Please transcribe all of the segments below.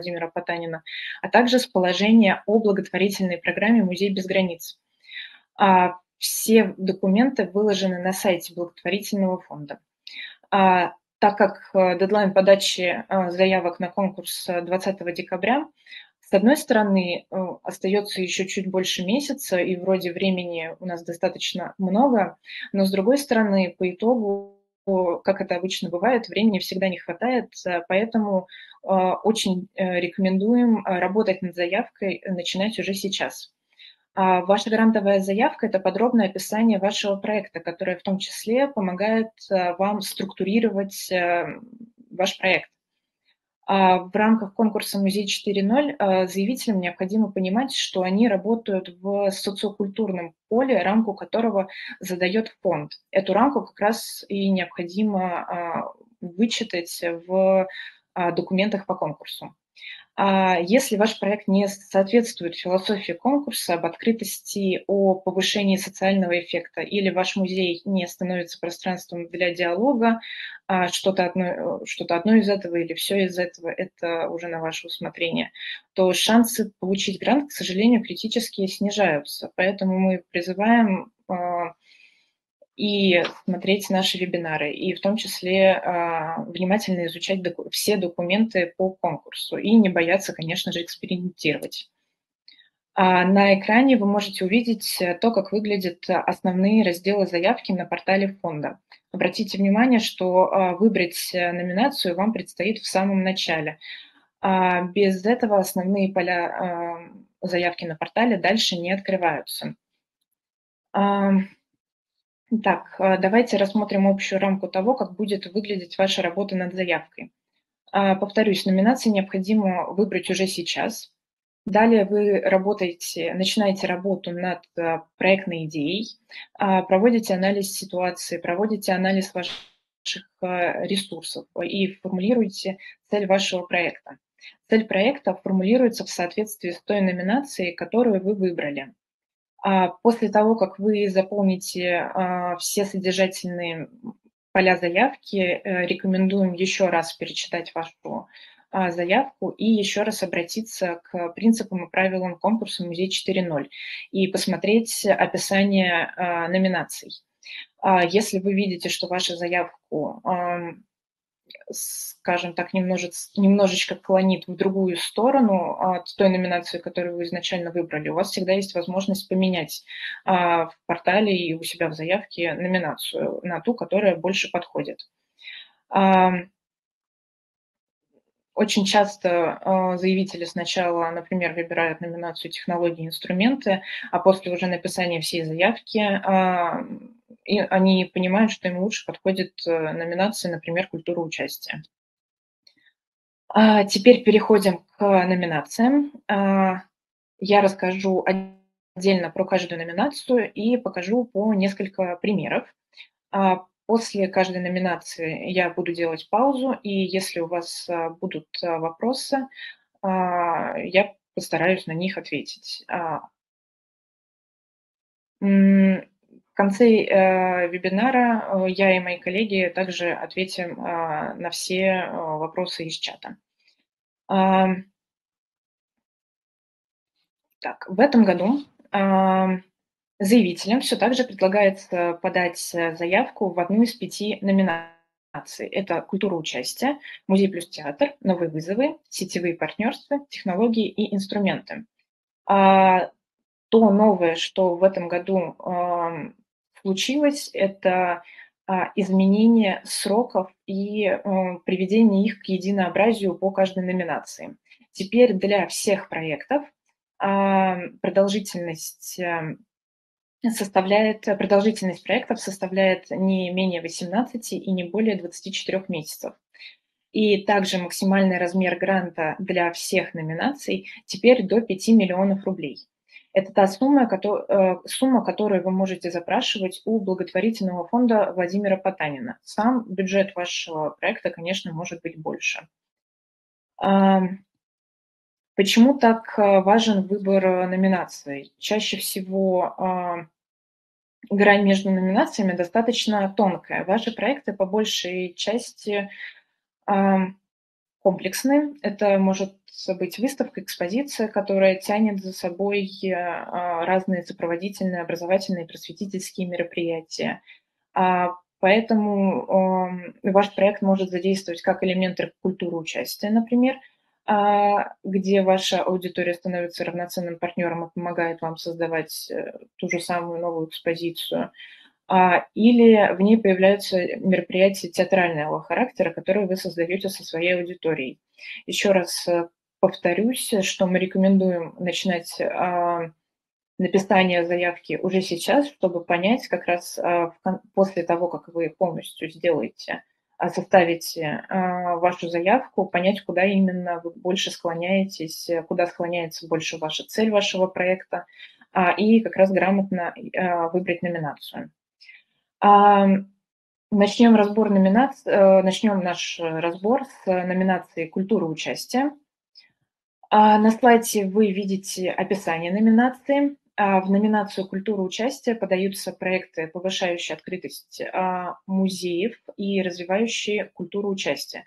Владимира Потанина, а также с положения о благотворительной программе «Музей без границ». А, все документы выложены на сайте благотворительного фонда. А, так как э, дедлайн подачи э, заявок на конкурс 20 декабря, с одной стороны, э, остается еще чуть больше месяца, и вроде времени у нас достаточно много, но с другой стороны, по итогу как это обычно бывает, времени всегда не хватает, поэтому очень рекомендуем работать над заявкой, начинать уже сейчас. А ваша грантовая заявка – это подробное описание вашего проекта, которое в том числе помогает э, вам структурировать э, ваш проект. А в рамках конкурса «Музей 4.0» э, заявителям необходимо понимать, что они работают в социокультурном поле, рамку которого задает фонд. Эту рамку как раз и необходимо вычитать в документах по конкурсу. А если ваш проект не соответствует философии конкурса об открытости, о повышении социального эффекта, или ваш музей не становится пространством для диалога, а что-то одно, что одно из этого или все из этого, это уже на ваше усмотрение, то шансы получить грант, к сожалению, критически снижаются. Поэтому мы призываем а, и смотреть наши вебинары, и в том числе а, внимательно изучать доку все документы по конкурсу и не бояться, конечно же, экспериментировать. А на экране вы можете увидеть то, как выглядят основные разделы заявки на портале фонда. Обратите внимание, что а, выбрать номинацию вам предстоит в самом начале. А без этого основные поля заявки на портале дальше не открываются. Так, а, давайте рассмотрим общую рамку того, как будет выглядеть ваша работа над заявкой. А, повторюсь, номинации необходимо выбрать уже сейчас. Далее вы работаете, начинаете работу над а, проектной идеей, проводите анализ ситуации, проводите анализ ваших ресурсов и формулируете цель вашего проекта. Цель проекта формулируется в соответствии с той номинацией, которую вы выбрали. А после того, как вы заполните а, все содержательные поля заявки, э, рекомендуем еще раз перечитать вашу а, заявку и еще раз обратиться к принципам и правилам конкурса «Музей 4.0» и посмотреть описание номинаций. Если вы видите, что вашу заявку скажем так, немножечко, немножечко клонит в другую сторону от той номинации, которую вы изначально выбрали, у вас всегда есть возможность поменять а, в портале и у себя в заявке номинацию на ту, которая больше подходит. А, очень часто а, заявители сначала, например, выбирают номинацию технологии и инструменты, а после уже написания всей заявки а, и они понимают, что им лучше подходит э, номинация, например, «Культура участия». А теперь переходим к номинациям. А, я расскажу отдельно про каждую номинацию и покажу по несколько примеров. А после каждой номинации я буду делать паузу, и если у вас а, будут вопросы, я постараюсь на них ответить конце э, вебинара э, я и мои коллеги также ответим э, на все э, вопросы из чата. Э, так, в этом году э, заявителям все также предлагается подать заявку в одну из пяти номинаций. Это культура участия, музей плюс театр, новые вызовы, сетевые партнерства, технологии и инструменты. А, то новое, что в этом году случилось, это а, изменение сроков и э, приведение их к единообразию по каждой номинации. Теперь для всех проектов а, продолжительность э, составляет, продолжительность проектов составляет не менее 18 и не более 24 месяцев. И также максимальный размер гранта для всех номинаций теперь до 5 миллионов рублей. Это та сумма, э, сумма, которую вы можете запрашивать у благотворительного фонда Владимира Потанина. Сам бюджет вашего проекта, конечно, может быть больше. Почему так э, важен выбор номинаций? Чаще всего грань между номинациями достаточно тонкая. Ваши проекты по большей части комплексны. Это может быть выставка, экспозиция, которая тянет за собой а, разные сопроводительные, образовательные, просветительские мероприятия. А, поэтому ваш проект может задействовать как элементы культуры участия, например, а, где ваша аудитория становится равноценным партнером и помогает вам создавать э, ту же самую новую экспозицию, или в ней появляются мероприятия театрального характера, которые вы создаете со своей аудиторией. Еще раз э, повторюсь, что мы рекомендуем начинать а, написание заявки уже сейчас, чтобы понять как раз а, после того, как вы полностью сделаете, составите вашу заявку, понять, куда именно вы больше склоняетесь, куда склоняется больше ваша цель вашего проекта, и как раз грамотно выбрать номинацию. Начнем разбор номинаций, э, начнем наш разбор с номинации «Культура участия». А, на слайде вы видите описание номинации. А, в номинацию «Культура участия» подаются проекты, повышающие открытость а, музеев и развивающие культуру участия.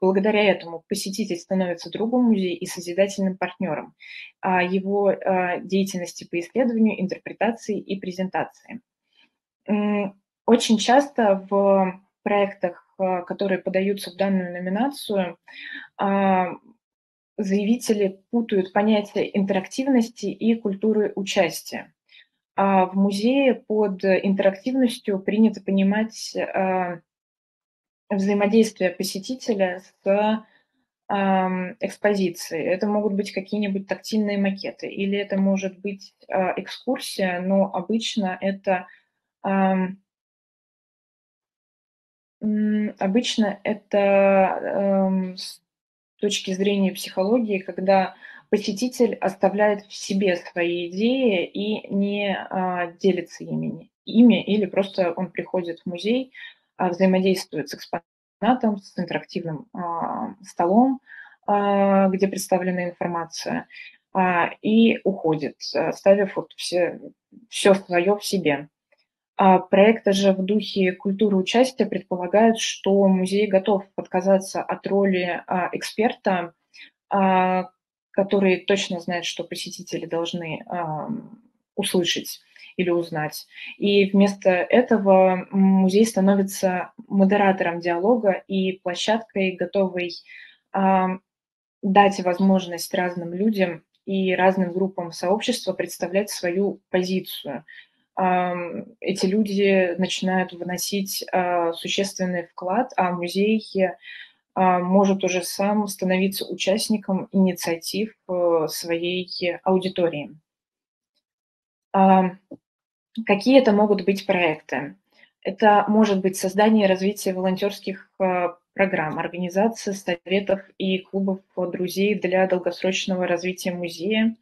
Благодаря этому посетитель становится другом музея и созидательным партнером его деятельности по исследованию, интерпретации и презентации. Очень часто в проектах, э, которые подаются в данную номинацию, а, заявители путают понятие интерактивности и культуры участия. А в музее под интерактивностью принято понимать а, взаимодействие посетителя с экспозицией. Это могут быть какие-нибудь тактильные макеты, или это может быть экскурсия, но обычно это Обычно это с точки зрения психологии, когда посетитель оставляет в себе свои идеи и не а, делится ими, ими, или просто он приходит в музей, а, взаимодействует с экспонатом, с интерактивным а, столом, где представлена информация, и уходит, оставив вот все, все свое в себе. А проекты же в духе культуры участия предполагают, что музей готов отказаться от роли а, эксперта, а, который точно знает, что посетители должны услышать или узнать. И вместо этого музей становится модератором диалога и площадкой, готовой дать возможность разным людям и разным группам сообщества представлять свою позицию – эти люди начинают вносить а, существенный вклад, а музей а, может уже сам становиться участником инициатив э, своей аудитории. Какие это могут быть проекты? Это может быть создание и развитие волонтерских а, программ, организация советов и клубов друзей для долгосрочного развития музея,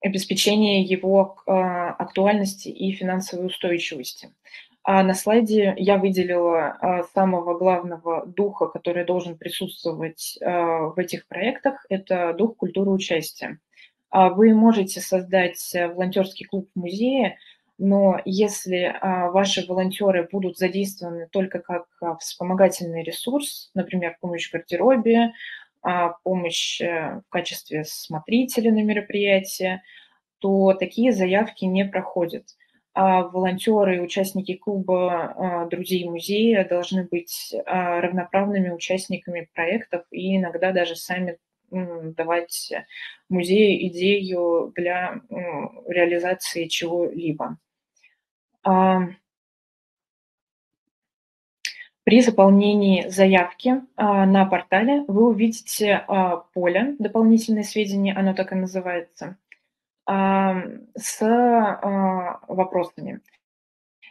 обеспечение его а, актуальности и финансовой устойчивости. А на слайде я выделила а, самого главного духа, который должен присутствовать а, в этих проектах, это дух культуры участия. Вы можете создать волонтерский клуб в музее, но если ваши волонтеры будут задействованы только как вспомогательный ресурс, например, помощь в гардеробе, помощь э, в качестве смотрителя на мероприятие, то такие заявки не проходят. А волонтеры и участники клуба а, друзей музея должны быть равноправными участниками проектов и иногда даже сами давать музею идею для реализации чего-либо. При заполнении заявки а, на портале вы увидите а, поле «Дополнительные сведения», оно так и называется, а, с вопросами.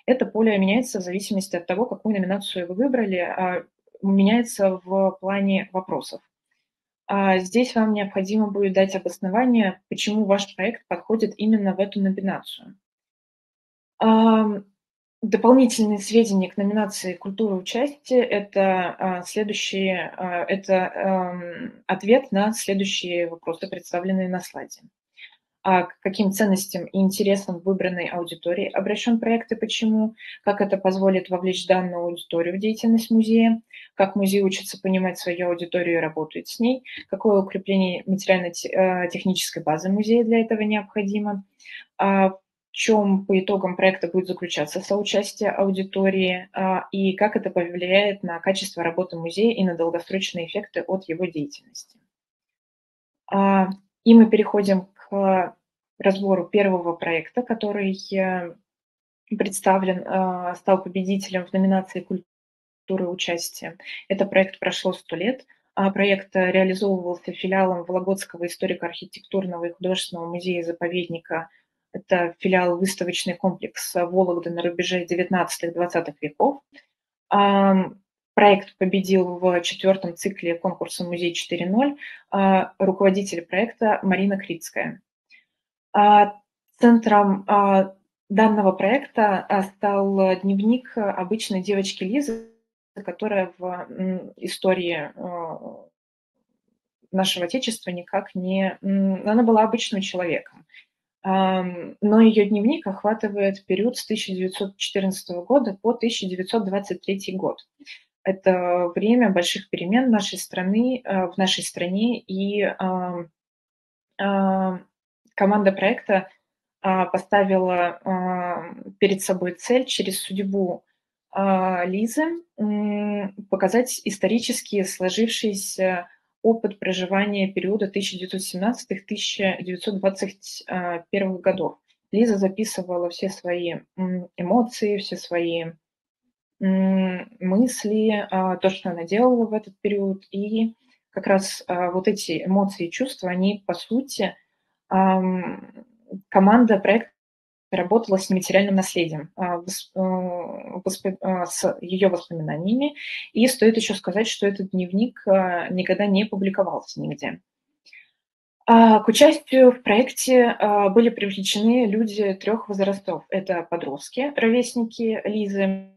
Это поле меняется в зависимости от того, какую номинацию вы выбрали, меняется в плане вопросов. Здесь вам необходимо будет дать обоснование, почему ваш проект подходит именно в эту номинацию. Дополнительные сведения к номинации «Культура участия» – это а, следующий, а, это эм, ответ на следующие вопросы, представленные на слайде. а, к каким ценностям и интересам выбранной аудитории обращен проект и почему, как это позволит вовлечь данную аудиторию в деятельность музея, как музей учится понимать свою аудиторию и работает с ней, какое укрепление материально-технической базы музея для этого необходимо, чем по итогам проекта будет заключаться соучастие аудитории а, и как это повлияет на качество работы музея и на долгосрочные эффекты от его деятельности. И мы переходим к разбору первого проекта, который э, представлен, э, стал победителем в номинации «Культура участия». Это проект «Прошло сто лет». А проект реализовывался филиалом Вологодского историко-архитектурного и художественного музея-заповедника. Это филиал выставочный комплекс Вологды на рубеже 19-20 веков. Проект победил в четвертом цикле конкурса «Музей 4.0» а, руководитель проекта Марина Крицкая. А, центром а, данного проекта стал дневник обычной девочки Лизы, которая в истории нашего Отечества никак не... Она была обычным человеком. Но ее дневник охватывает период с 1914 года по 1923 год. Это время больших перемен нашей страны, э, в нашей стране, и команда проекта а, поставила а, перед собой цель через судьбу а, Лизы показать исторически сложившийся опыт проживания периода 1917-1921 годов. Лиза записывала все свои эмоции, все свои мысли, а, то, что она делала в этот период. И как раз а, вот эти эмоции и чувства, они, по сути, команда проекта работала с нематериальным наследием, а, с ее воспоминаниями. И стоит еще сказать, что этот дневник никогда не публиковался нигде. К участию в проекте были привлечены люди трех возрастов. Это подростки, ровесники Лизы,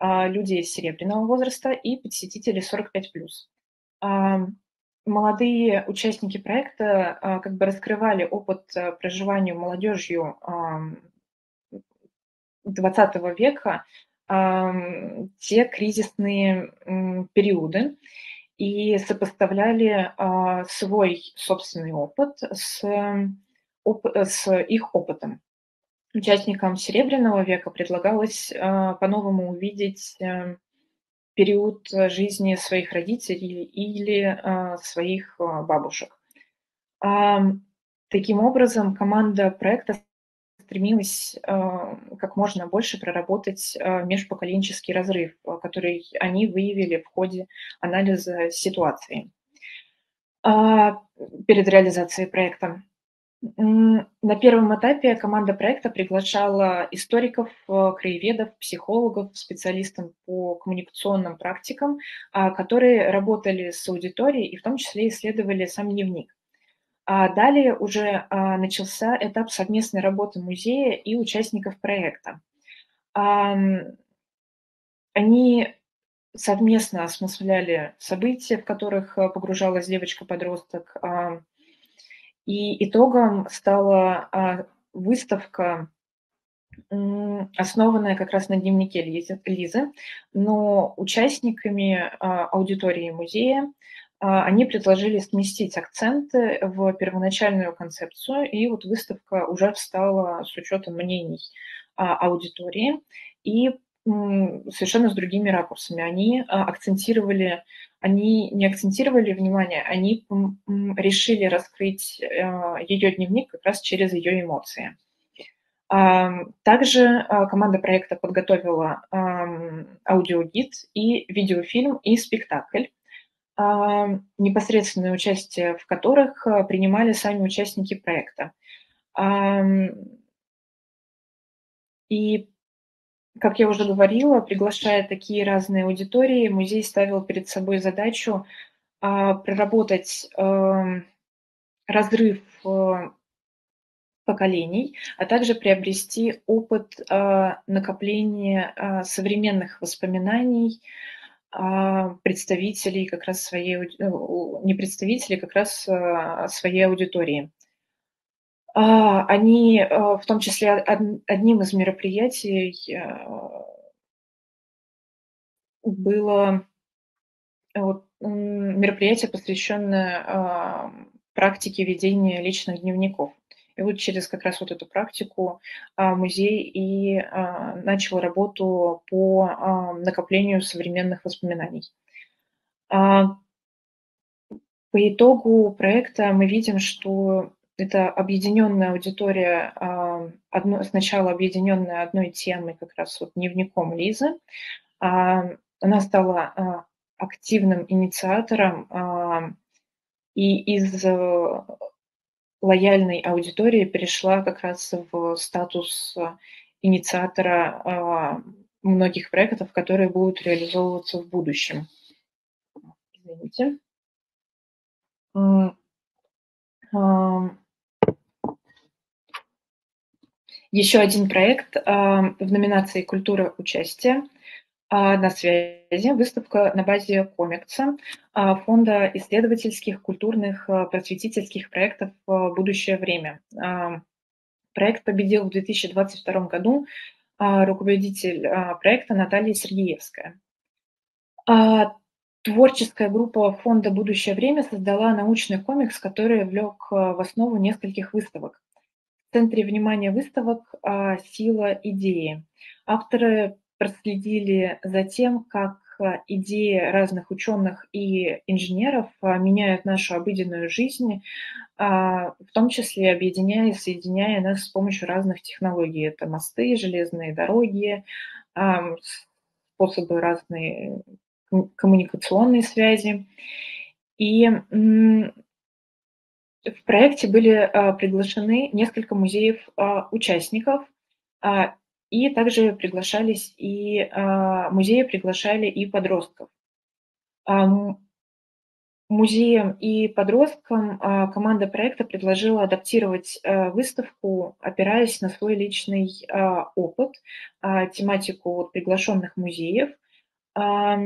а, люди серебряного возраста и посетители 45+. Молодые участники проекта а, как бы раскрывали опыт а, проживания молодежью 20 века, те кризисные периоды и сопоставляли свой собственный опыт с, с их опытом. Участникам Серебряного века предлагалось э, по-новому увидеть э, период жизни своих родителей или э, своих бабушек. Таким образом, команда проекта стремилась как можно больше проработать межпоколенческий разрыв, который они выявили в ходе анализа ситуации а, перед реализацией проекта. На первом этапе команда проекта приглашала историков, э, краеведов, психологов, специалистов по коммуникационным практикам, а, которые работали с аудиторией и в том числе исследовали сам дневник. А далее уже а, начался этап совместной работы музея и участников проекта. Они совместно осмысляли события, в которых э, погружалась девочка-подросток, и итогом стала а, выставка, основанная как раз на дневнике Лизы, но участниками а, аудитории музея а, они предложили сместить акценты в первоначальную концепцию, и вот выставка уже встала с учетом мнений аудитории и совершенно с другими ракурсами. Они акцентировали они не акцентировали внимание, они решили раскрыть э, ее дневник как раз через ее эмоции. Также а, команда проекта подготовила аудиогид и видеофильм и спектакль, непосредственное участие в которых а, принимали сами участники проекта. И как я уже говорила, приглашая такие разные аудитории, музей ставил перед собой задачу а, проработать а, разрыв а, поколений, а также приобрести опыт а, накопления а, современных воспоминаний представителей как раз своей, не представителей, как раз своей аудитории. Они, в том числе, одним из мероприятий было вот, мероприятие, посвященное практике ведения личных дневников. И вот через как раз вот эту практику а, музей и а, начал работу по а, накоплению современных воспоминаний. По итогу проекта мы видим, что это объединенная аудитория, одно, сначала объединенная одной темой, как раз вот дневником Лизы. Она стала активным инициатором и из лояльной аудитории перешла как раз в статус э, инициатора а, многих проектов, которые будут реализовываться в будущем. Извините. Еще один проект в номинации «Культура участия» А, на связи выставка на базе Комикса, а, фонда исследовательских, культурных, а, просветительских проектов «Будущее время». Проект победил в 2022 году руководитель проекта Наталья Сергеевская. Творческая группа фонда «Будущее время» создала научный комикс, который влек в основу нескольких выставок. В центре внимания выставок «Сила идеи». Авторы проследили за тем, как э, идеи разных ученых и инженеров э, меняют нашу обыденную жизнь, а, в том числе объединяя и соединяя нас с помощью разных технологий. Это мосты, железные дороги, способы разные коммуникационные связи. И в проекте были э, приглашены несколько музеев-участников, а, и также приглашались и а, музеи приглашали и подростков. А, музеям и подросткам а, команда проекта предложила адаптировать а, выставку, опираясь на свой личный а, опыт, а, тематику приглашенных музеев а,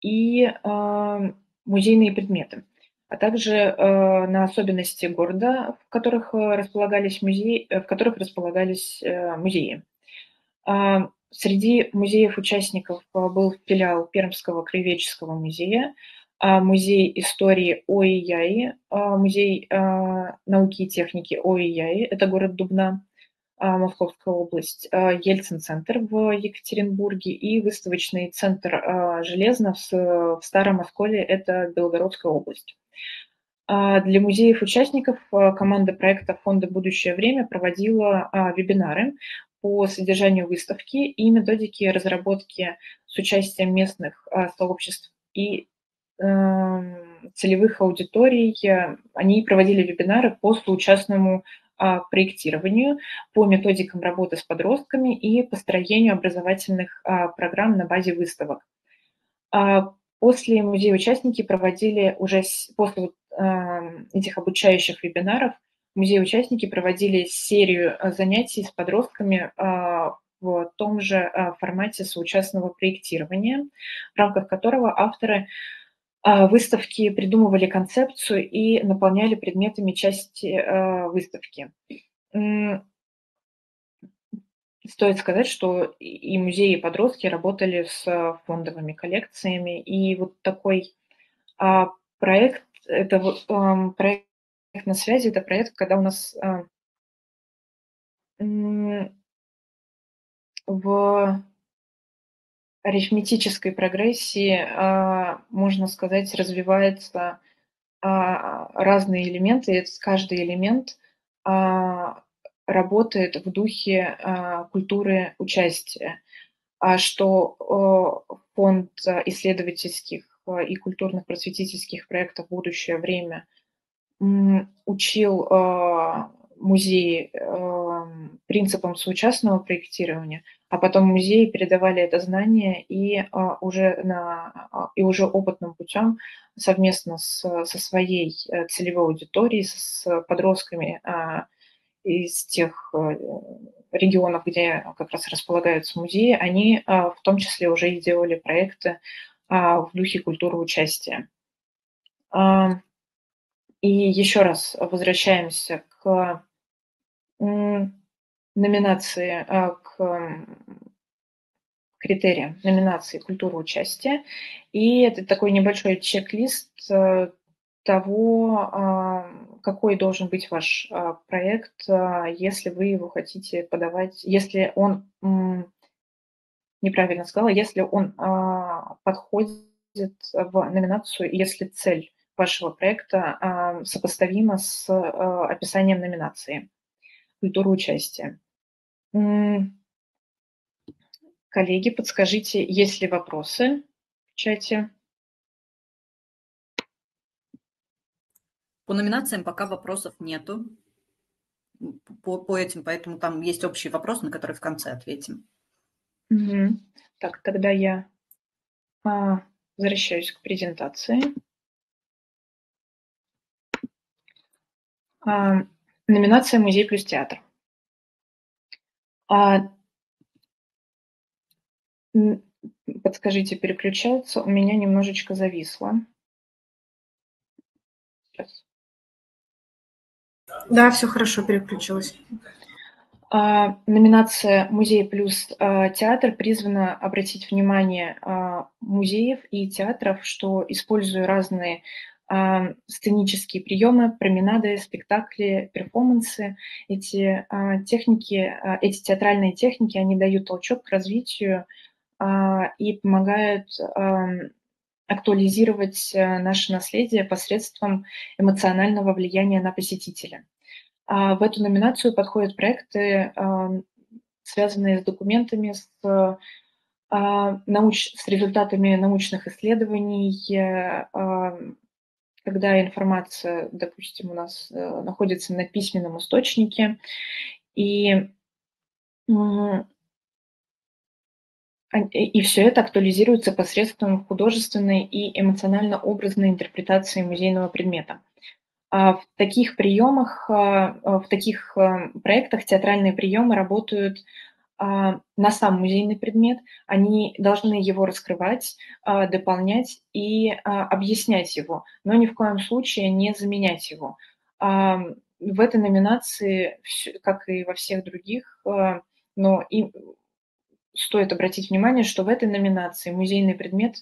и а, музейные предметы а также э, на особенности города, в которых э, располагались музеи, э, в которых располагались музеи. А, среди музеев-участников был филиал Пермского краеведческого музея, а, музей истории ОИЯИ, а, музей науки и техники ОИЯИ, это город Дубна, Московская область, Ельцин-центр в Екатеринбурге и выставочный центр Железно в Старом Осколе, это Белгородская область. А, для музеев-участников а, команда проекта Фонда «Будущее время» проводила а, вебинары по содержанию выставки и методики разработки с участием местных сообществ и эм, целевых аудиторий. Они проводили вебинары по соучастному проектированию, по методикам работы с подростками и построению образовательных программ на базе выставок. После музея-участники проводили уже после этих обучающих вебинаров, музеи-участники проводили серию э, занятий с подростками э, в том же э, формате соучастного проектирования, в рамках которого авторы выставки придумывали концепцию и наполняли предметами части выставки. Стоит сказать, что и музеи, и подростки работали с фондовыми коллекциями, и вот такой а, проект, это проект на связи, это проект, когда у нас а, в арифметической прогрессии, а, можно сказать, развиваются а, разные элементы, и каждый элемент работает в духе культуры участия, что фонд исследовательских и культурных просветительских проектов «Будущее время» учил музеи принципам соучастного проектирования, а потом музеи передавали это знание и уже, на, и уже опытным путем совместно с, со своей э, целевой аудиторией, с подростками из тех э, регионов, где как раз располагаются музеи, они а, в том числе уже и делали проекты а, в духе культуры участия. А, И еще раз возвращаемся к номинации, к критериям номинации «Культура участия». И это такой небольшой чек-лист того, какой должен быть ваш проект, если вы его хотите подавать, если он, неправильно сказала, если он подходит в номинацию, если цель вашего проекта сопоставима с описанием номинации «Культура участия». Коллеги, подскажите, есть ли вопросы в чате? По номинациям пока вопросов нету по, по этим, поэтому там есть общий вопрос, на который в конце ответим. Угу. Так, тогда я а, возвращаюсь к презентации. А, номинация «Музей плюс театр». А, подскажите, переключается? У меня немножечко зависло. Сейчас. Да, все хорошо, переключилась. А, номинация «Музей плюс а, театр» призвана обратить внимание а, музеев и театров, что, используя разные сценические приемы, променады, спектакли, перформансы, эти техники, эти театральные техники, они дают толчок к развитию и помогают актуализировать наше наследие посредством эмоционального влияния на посетителя. А в эту номинацию подходят проекты, связанные с документами, с, а, науч... с результатами научных исследований, когда информация, допустим, у нас э, находится на письменном источнике, и, и все это актуализируется посредством художественной и эмоционально-образной интерпретации музейного предмета. А в таких приемах, а, а, в таких проектах театральные приемы работают на сам музейный предмет, они должны его раскрывать, дополнять и объяснять его, но ни в коем случае не заменять его. В этой номинации, как и во всех других, но и стоит обратить внимание, что в этой номинации музейный предмет,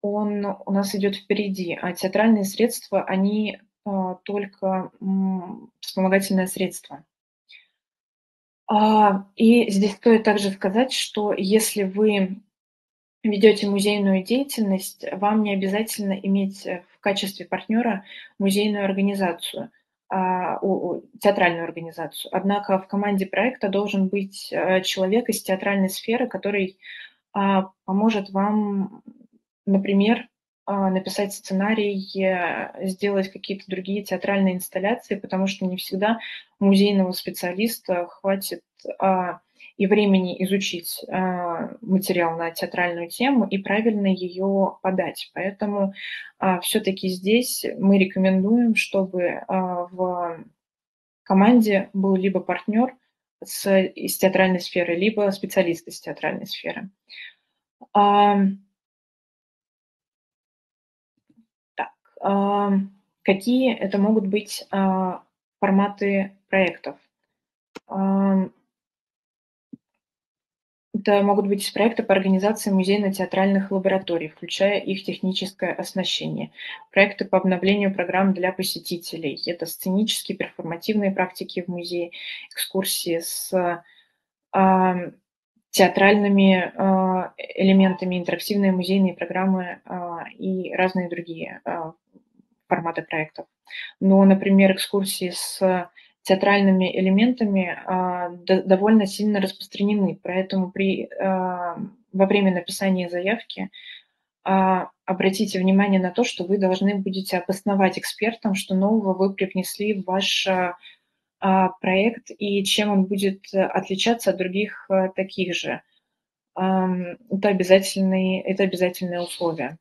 он у нас идет впереди, а театральные средства, они только вспомогательное средство. А, и здесь стоит также сказать, что если вы ведете музейную деятельность, вам не обязательно иметь в качестве партнера музейную организацию, а, театральную организацию. Однако в команде проекта должен быть э, человек из театральной сферы, который поможет вам, например, а, написать сценарий, э, сделать какие-то другие театральные инсталляции, потому что не всегда музейного специалиста хватит а, и времени изучить а, материал на театральную тему и правильно ее подать. Поэтому все-таки здесь мы рекомендуем, чтобы в команде был либо партнер с, из театральной сферы, либо специалист из театральной сферы. Какие это могут быть а, форматы проектов? Это могут быть проекты по организации музейно-театральных лабораторий, включая их техническое оснащение. Проекты по обновлению программ для посетителей. Это сценические, перформативные практики в музее, экскурсии с театральными э, элементами, интерактивные музейные программы э, и разные другие форматы проектов. Но, например, экскурсии с театральными элементами довольно сильно распространены, поэтому при, во время написания заявки обратите внимание на то, что вы должны будете обосновать экспертам, что нового вы привнесли в ваш проект и чем он будет отличаться от других таких же. Это обязательные, это обязательное условие.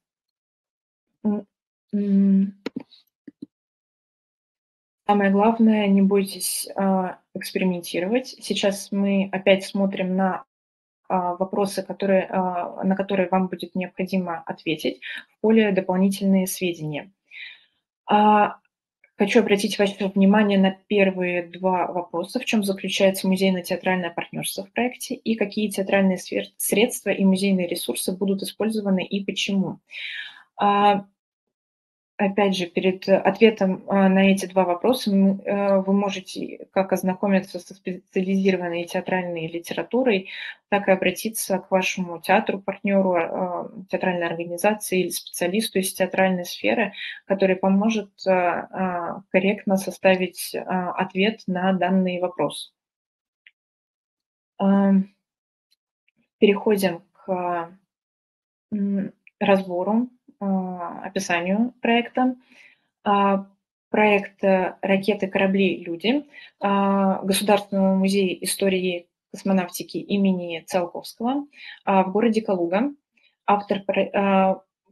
Самое главное, не бойтесь а, экспериментировать. Сейчас мы опять смотрим на а, вопросы, которые, а, на которые вам будет необходимо ответить в поле дополнительные сведения. Хочу обратить ваше внимание на первые два вопроса. В чем заключается музейно-театральное партнерство в проекте и какие театральные средства и музейные ресурсы будут использованы и почему. Опять же, перед ответом а, на эти два вопроса э, вы можете как ознакомиться со специализированной театральной литературой, так и обратиться к вашему театру-партнеру, а, театральной организации или специалисту из театральной сферы, который поможет корректно составить ответ на данный вопрос. Переходим к разбору описанию проекта. А, проект э, «Ракеты, корабли, люди» а, Государственного музея истории космонавтики имени Циолковского в городе Калуга. Автор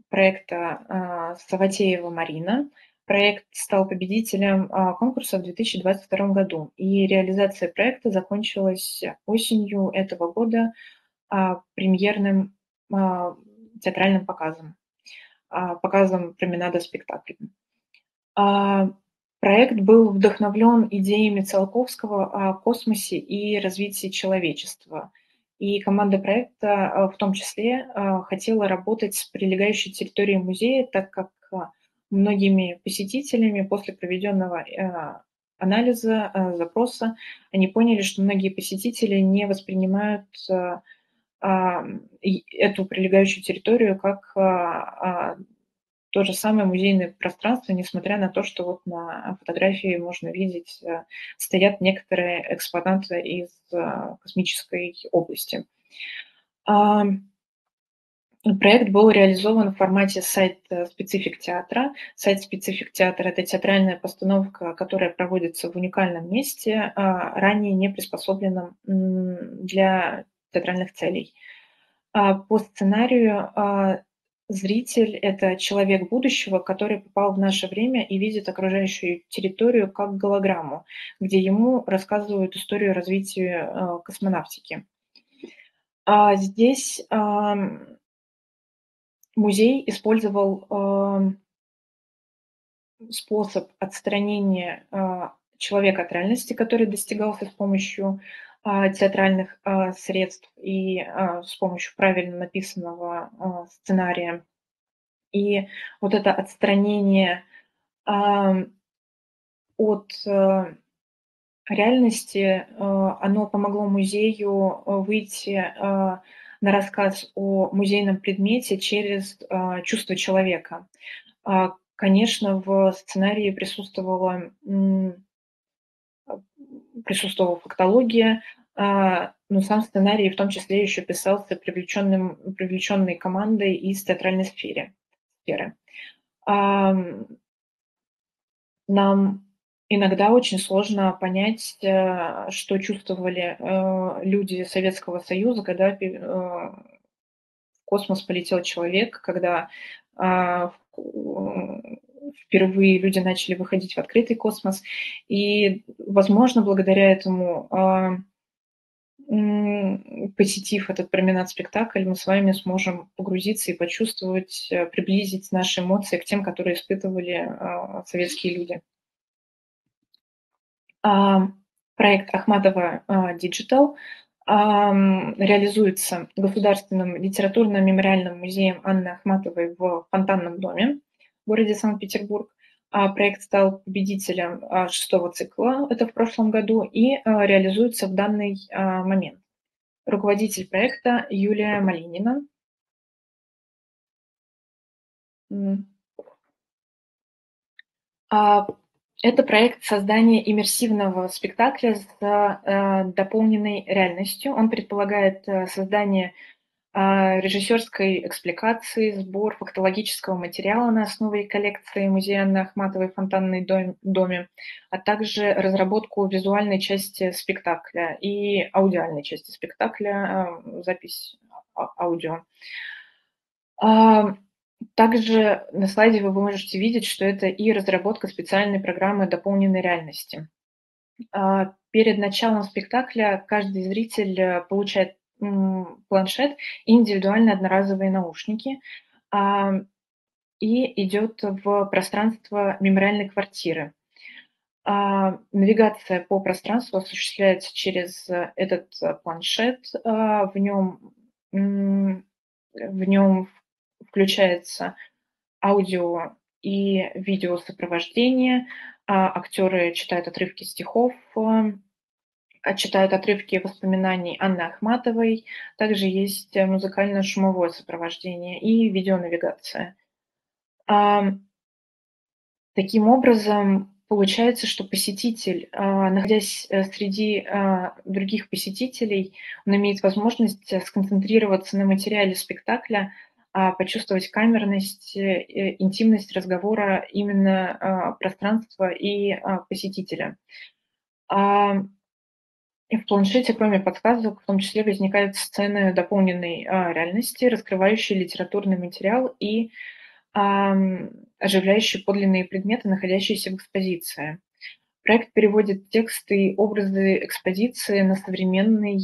проекта Саватеева Марина. Проект стал победителем конкурса в 2022 году, и реализация проекта закончилась осенью этого года премьерным театральным показом. А, показом променада спектаклем. А, проект был вдохновлен идеями Циолковского о космосе и развитии человечества. И команда проекта а, в том числе хотела работать с прилегающей территорией музея, так как многими посетителями после проведенного анализа, запроса, они поняли, что многие посетители не воспринимают эту прилегающую территорию как а, а, то же самое музейное пространство, несмотря на то, что вот на фотографии можно видеть, э, стоят некоторые экспонаты из космической области. Проект был реализован в формате сайт-специфик э, театра. Сайт-специфик театра – это театральная постановка, которая проводится в уникальном месте, а, ранее не приспособленном для театральных целей. А, по сценарию а, зритель – это человек будущего, который попал в наше время и видит окружающую территорию как голограмму, где ему рассказывают историю развития а, космонавтики. А здесь музей использовал способ отстранения человека от реальности, который достигался с помощью театральных а, средств и а, с помощью правильно написанного сценария. И вот это отстранение от реальности, оно помогло музею выйти на рассказ о музейном предмете через чувство человека. Конечно, в сценарии присутствовала присутствовала фактология, а, но сам сценарий в том числе еще писался привлеченным, привлеченной командой из театральной сферы. сферы. Нам иногда очень сложно понять, э, что чувствовали э, люди Советского Союза, когда э, в космос полетел человек, когда а, впервые люди начали выходить в открытый космос. И, возможно, благодаря этому, а, посетив этот променад спектакль, мы с вами сможем погрузиться и почувствовать, э, приблизить наши эмоции к тем, которые испытывали а, советские люди. А, проект Ахматова Digital реализуется Государственным литературно-мемориальным музеем Анны Ахматовой в Фонтанном доме городе Санкт-Петербург. А, проект стал победителем а, шестого цикла, это в прошлом году, и а, реализуется в данный момент. Руководитель проекта Юлия Малинина. Это проект создания иммерсивного спектакля с дополненной реальностью. Он предполагает создание режиссерской экспликации, сбор фактологического материала на основе коллекции музея Анны Ахматовой фонтанной доме, а также разработку визуальной части спектакля и аудиальной части спектакля, а, запись а, аудио. Также на слайде вы можете видеть, что это и разработка специальной программы дополненной реальности. Перед началом спектакля каждый зритель э, получает планшет и индивидуальные одноразовые наушники и идет в пространство мемориальной квартиры. А, навигация по пространству осуществляется через этот планшет. А, в нем, в нем включается аудио и видеосопровождение. А, актеры читают отрывки стихов, читают отрывки воспоминаний Анны Ахматовой. Также есть музыкально-шумовое сопровождение и видеонавигация. Таким образом, получается, что посетитель, находясь э, среди других посетителей, он имеет возможность сконцентрироваться на материале спектакля, почувствовать камерность, э, интимность разговора именно пространства и посетителя. И в планшете, кроме подсказок, в том числе возникают сцены дополненной а, реальности, раскрывающие литературный материал и а, оживляющие подлинные предметы, находящиеся в экспозиции. Проект переводит тексты и образы экспозиции на современный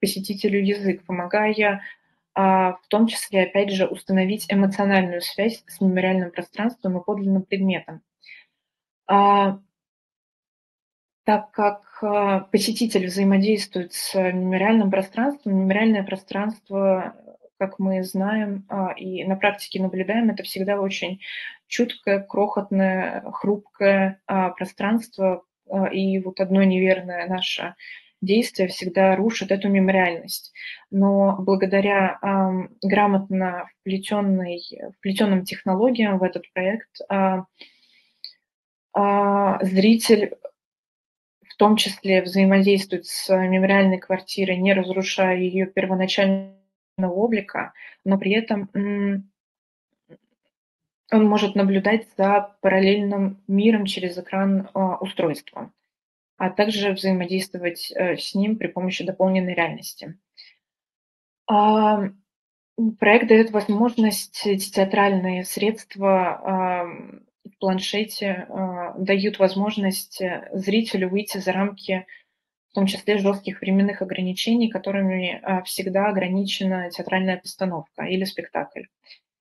посетителю язык, помогая а, в том числе, опять же, установить эмоциональную связь с мемориальным пространством и подлинным предметом. А, так как а, посетитель взаимодействует с мемориальным пространством, мемориальное пространство, как мы знаем а, и на практике наблюдаем, это всегда очень чуткое, крохотное, хрупкое а, пространство, и вот одно неверное наше действие всегда рушит эту мемориальность. Но благодаря грамотно вплетенной, вплетенным технологиям в этот проект зритель том числе взаимодействует с мемориальной квартирой, не разрушая ее первоначального облика, но при этом он может наблюдать за параллельным миром через экран а, устройства, а также взаимодействовать э, с ним при помощи дополненной реальности. А, проект дает возможность театральные средства в планшете а, дают возможность э, зрителю выйти за рамки, в том числе жестких временных ограничений, которыми а, всегда ограничена театральная постановка или спектакль.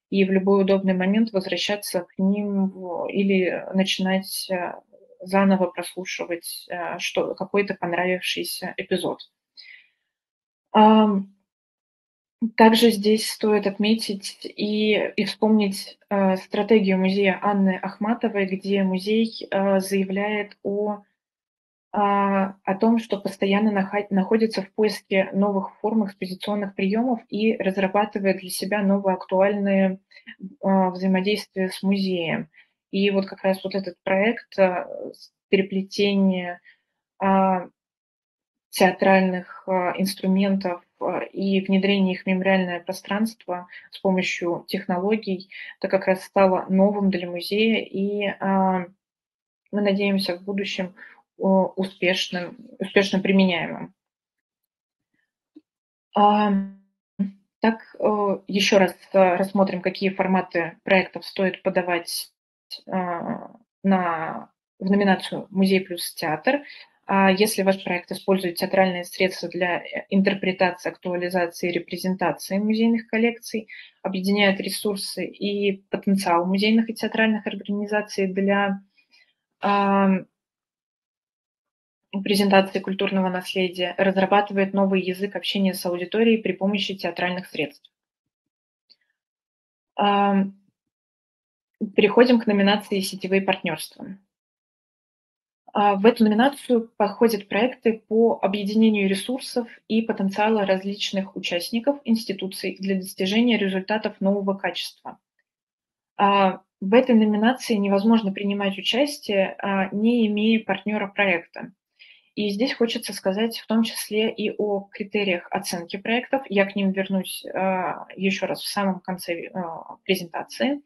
И в любой удобный момент возвращаться к ним или начинать э, заново прослушивать э, что, какой-то понравившийся эпизод. Также здесь стоит отметить и, и вспомнить э, стратегию музея Анны Ахматовой, где музей э, заявляет о, э, о том, что постоянно наход, находится в поиске новых форм экспозиционных приемов и разрабатывает для себя новые актуальные э, взаимодействия с музеем. И вот как раз вот этот проект э, переплетение э, театральных э, инструментов э, и внедрение их в мемориальное пространство с помощью технологий, это как раз стало новым для музея, и э, мы надеемся в будущем успешным, успешно применяемым. Так, еще раз рассмотрим, какие форматы проектов стоит подавать на, в номинацию «Музей плюс театр». А если ваш проект использует театральные средства для э, интерпретации, актуализации и репрезентации музейных коллекций, объединяет ресурсы и потенциал музейных и театральных организаций для презентации культурного наследия, разрабатывает новый язык общения с аудиторией при помощи театральных средств. Переходим к номинации «Сетевые партнерства». А, в эту номинацию подходят проекты по объединению ресурсов и потенциала различных участников институций для достижения результатов нового качества. А, в этой номинации невозможно принимать участие, а, не имея партнера проекта. И здесь хочется сказать в том числе и о критериях оценки проектов. Я к ним вернусь еще раз в самом конце презентации.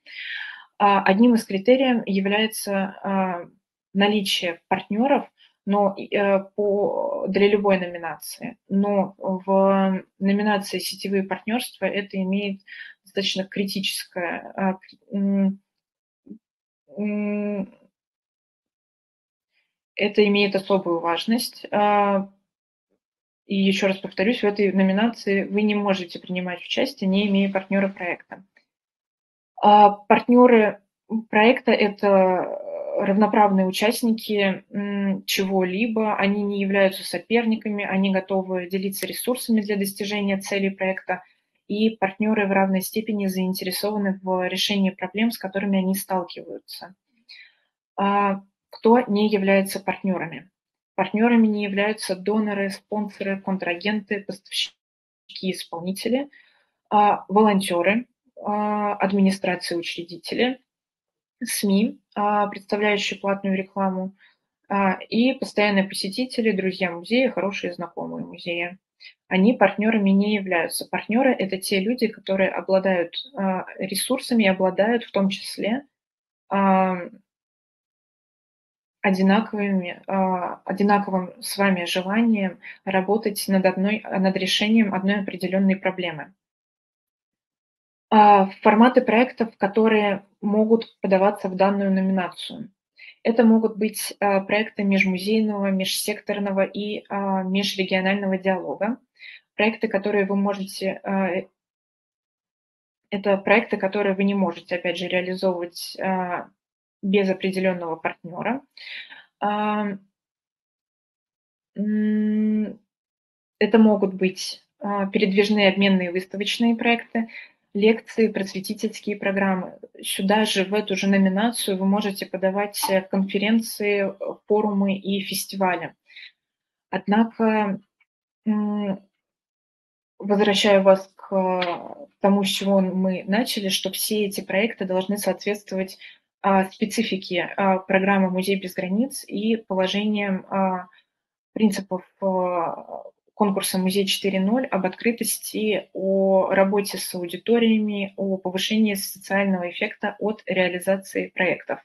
Одним из критериев является наличие партнеров, но э, по, для любой номинации. Но в номинации «Сетевые партнерства» это имеет достаточно критическое э, это имеет особую важность. А, и еще раз повторюсь, в этой номинации вы не можете принимать участие, не имея партнера проекта. А партнеры проекта – это равноправные участники чего-либо, они не являются соперниками, они готовы делиться ресурсами для достижения целей проекта, и партнеры в равной степени заинтересованы в решении проблем, с которыми они сталкиваются. А кто не является партнерами? Партнерами не являются доноры, спонсоры, контрагенты, поставщики, исполнители, а волонтеры, а, администрации учредители, СМИ, а, представляющие платную рекламу, а, и постоянные посетители, друзья музея, хорошие знакомые музея. Они партнерами не являются. Партнеры – это те люди, которые обладают а, ресурсами и обладают в том числе одинаковыми, одинаковым с вами желанием работать над, одной, над решением одной определенной проблемы. А, форматы проектов, которые могут подаваться в данную номинацию. Это могут быть а, проекты межмузейного, межсекторного и а, межрегионального диалога. Проекты, которые вы можете... Это проекты, которые вы не можете, опять же, реализовывать без определенного партнера. Это могут быть передвижные обменные выставочные проекты, лекции, просветительские программы. Сюда же, в эту же номинацию, вы можете подавать э, конференции, форумы и фестивали. Однако, возвращаю вас к тому, с чего мы начали, что все эти проекты должны соответствовать а, специфике а, программы «Музей без границ» и положениям а, принципов конкурса «Музей 4.0» об открытости, о работе с аудиториями, о повышении социального эффекта от реализации проектов.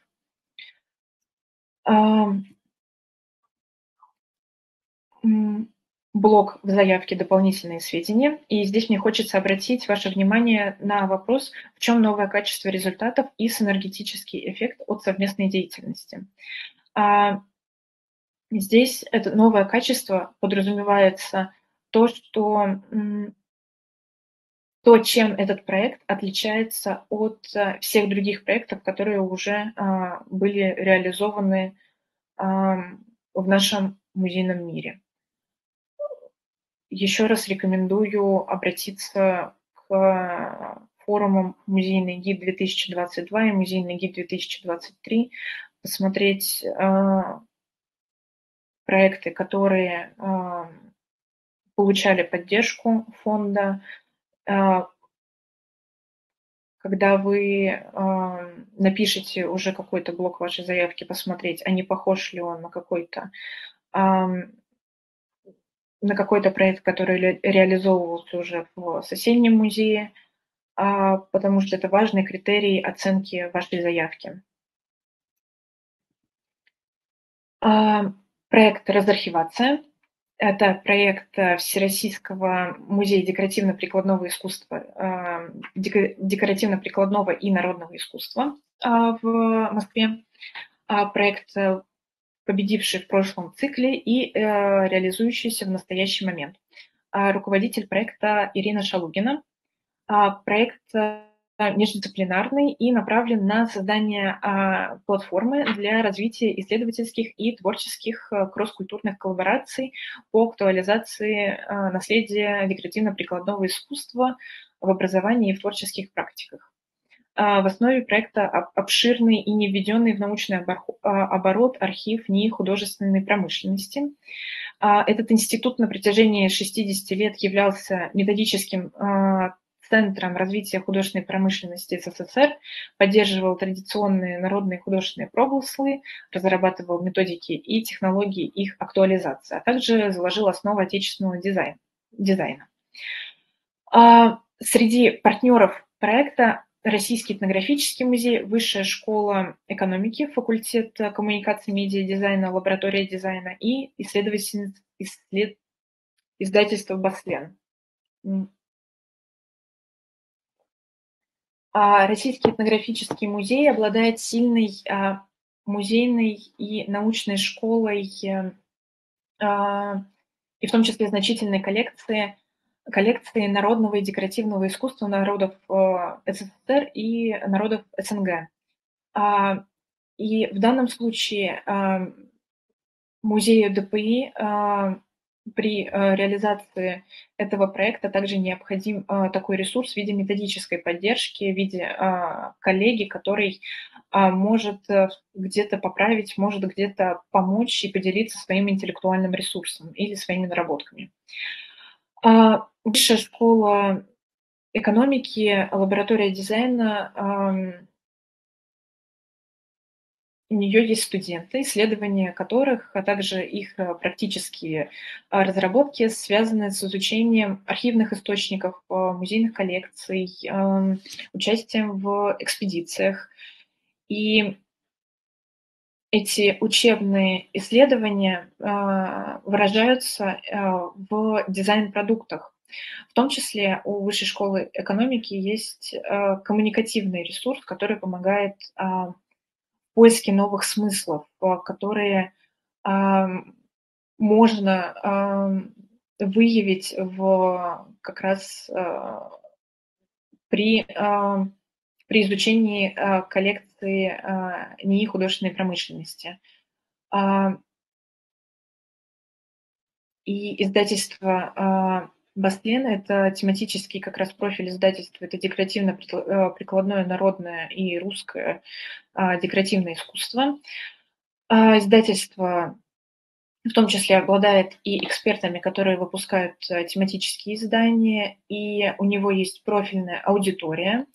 Блок в заявке «Дополнительные сведения». И здесь мне хочется обратить ваше внимание на вопрос, в чем новое качество результатов и синергетический эффект от совместной деятельности. Здесь это новое качество подразумевается то, что то, чем этот проект отличается от э, всех других проектов, которые уже а, были реализованы а, в нашем музейном мире. Еще раз рекомендую обратиться к форумам «Музейный гид 2022» и «Музейный гид 2023», посмотреть а, проекты, которые а, получали поддержку фонда. А, когда вы а, напишете уже какой-то блок вашей заявки, посмотреть, а не похож ли он на какой-то на какой-то проект, который реализовывался уже в соседнем музее, потому что это важный критерий оценки вашей заявки. Проект «Разархивация» – это проект э, Всероссийского музея декоративно-прикладного искусства, э, декоративно-прикладного и народного искусства э, в Москве. А проект, победивший в прошлом цикле и реализующийся в настоящий момент. А руководитель проекта Ирина Шалугина. А проект междисциплинарный и направлен на создание а, платформы для развития исследовательских и творческих а, кросс-культурных коллабораций по актуализации а, наследия декоративно-прикладного искусства в образовании и в творческих практиках. В основе проекта обширный и не введенный в научный оборот архив НИИ художественной промышленности. Этот институт на протяжении 60 лет являлся методическим Центром развития художественной промышленности СССР, поддерживал традиционные народные художественные промыслы, разрабатывал методики и технологии их актуализации, а также заложил основу отечественного дизайна. дизайна. А среди партнеров проекта Российский этнографический музей, Высшая школа экономики, факультет коммуникации, медиа, дизайна, лаборатория дизайна и исследовательница исслед... издательство Бослен. Российский этнографический музей обладает сильной а, музейной и научной школой, а, и в том числе значительной коллекции, коллекции народного и декоративного искусства народов э, СССР и народов СНГ. И в данном случае музею ДПИ при реализации этого проекта также необходим такой ресурс в виде методической поддержки, в виде коллеги, который может э, где-то поправить, может где-то помочь и поделиться своим интеллектуальным ресурсом или своими наработками. Высшая школа экономики, лаборатория дизайна у нее есть студенты, исследования которых, а также их э, практические а, разработки связаны с изучением архивных источников, э, музейных коллекций, участием в экспедициях. И эти учебные исследования а, выражаются в дизайн-продуктах. В том числе у Высшей школы экономики есть коммуникативный ресурс, который помогает поиске новых смыслов, а, которые можно выявить в, как раз а, при, при изучении а, коллекции НИИ художественной промышленности. И издательство Бастлен – это тематический как раз профиль издательства, это декоративно-прикладное э, народное и русское а, декоративное искусство. А, издательство в том числе обладает и экспертами, которые выпускают э, тематические издания, и у него есть профильная аудитория,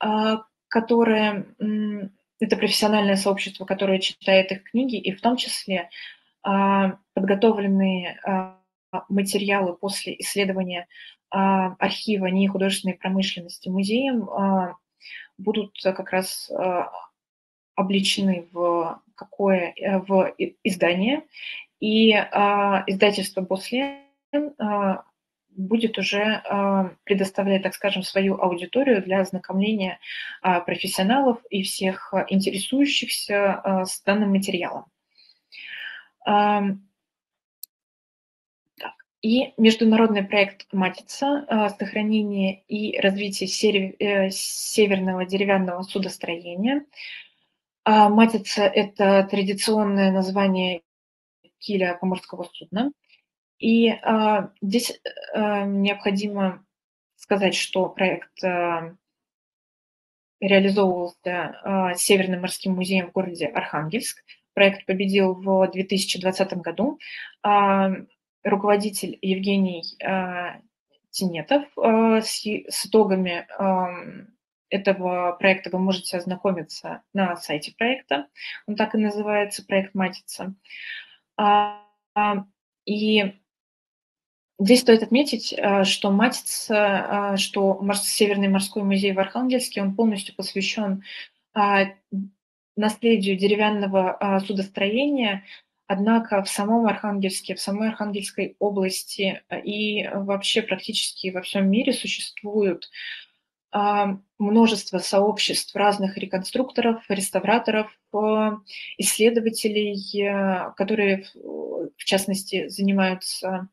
а, которая это профессиональное сообщество, которое читает их книги, и в том числе подготовленные материалы после исследования а, архива НИИ художественной промышленности музеем а, будут как раз а, обличены в какое э, в издание, и издательство Бослен будет уже предоставлять, так скажем, свою аудиторию для ознакомления профессионалов и всех интересующихся с данным материалом. И международный проект «Матица. Э, сохранение и развитие э, северного деревянного судостроения». А, «Матица» — это традиционное название киля поморского судна. И а, здесь э, необходимо сказать, что проект реализовывался Северным морским музеем в городе Архангельск. Проект победил в 2020 году. А, руководитель Евгений э, Тинетов. Э, с, с итогами э, этого проекта вы можете ознакомиться на сайте проекта. Он так и называется, проект «Матица». А, и здесь стоит отметить, что Матица, что Северный морской музей в Архангельске, он полностью посвящен наследию деревянного судостроения Однако в самом Архангельске, в самой Архангельской области э, и вообще практически во всем мире существуют а, множество сообществ разных реконструкторов, реставраторов, э, исследователей, э, которые, в частности, занимаются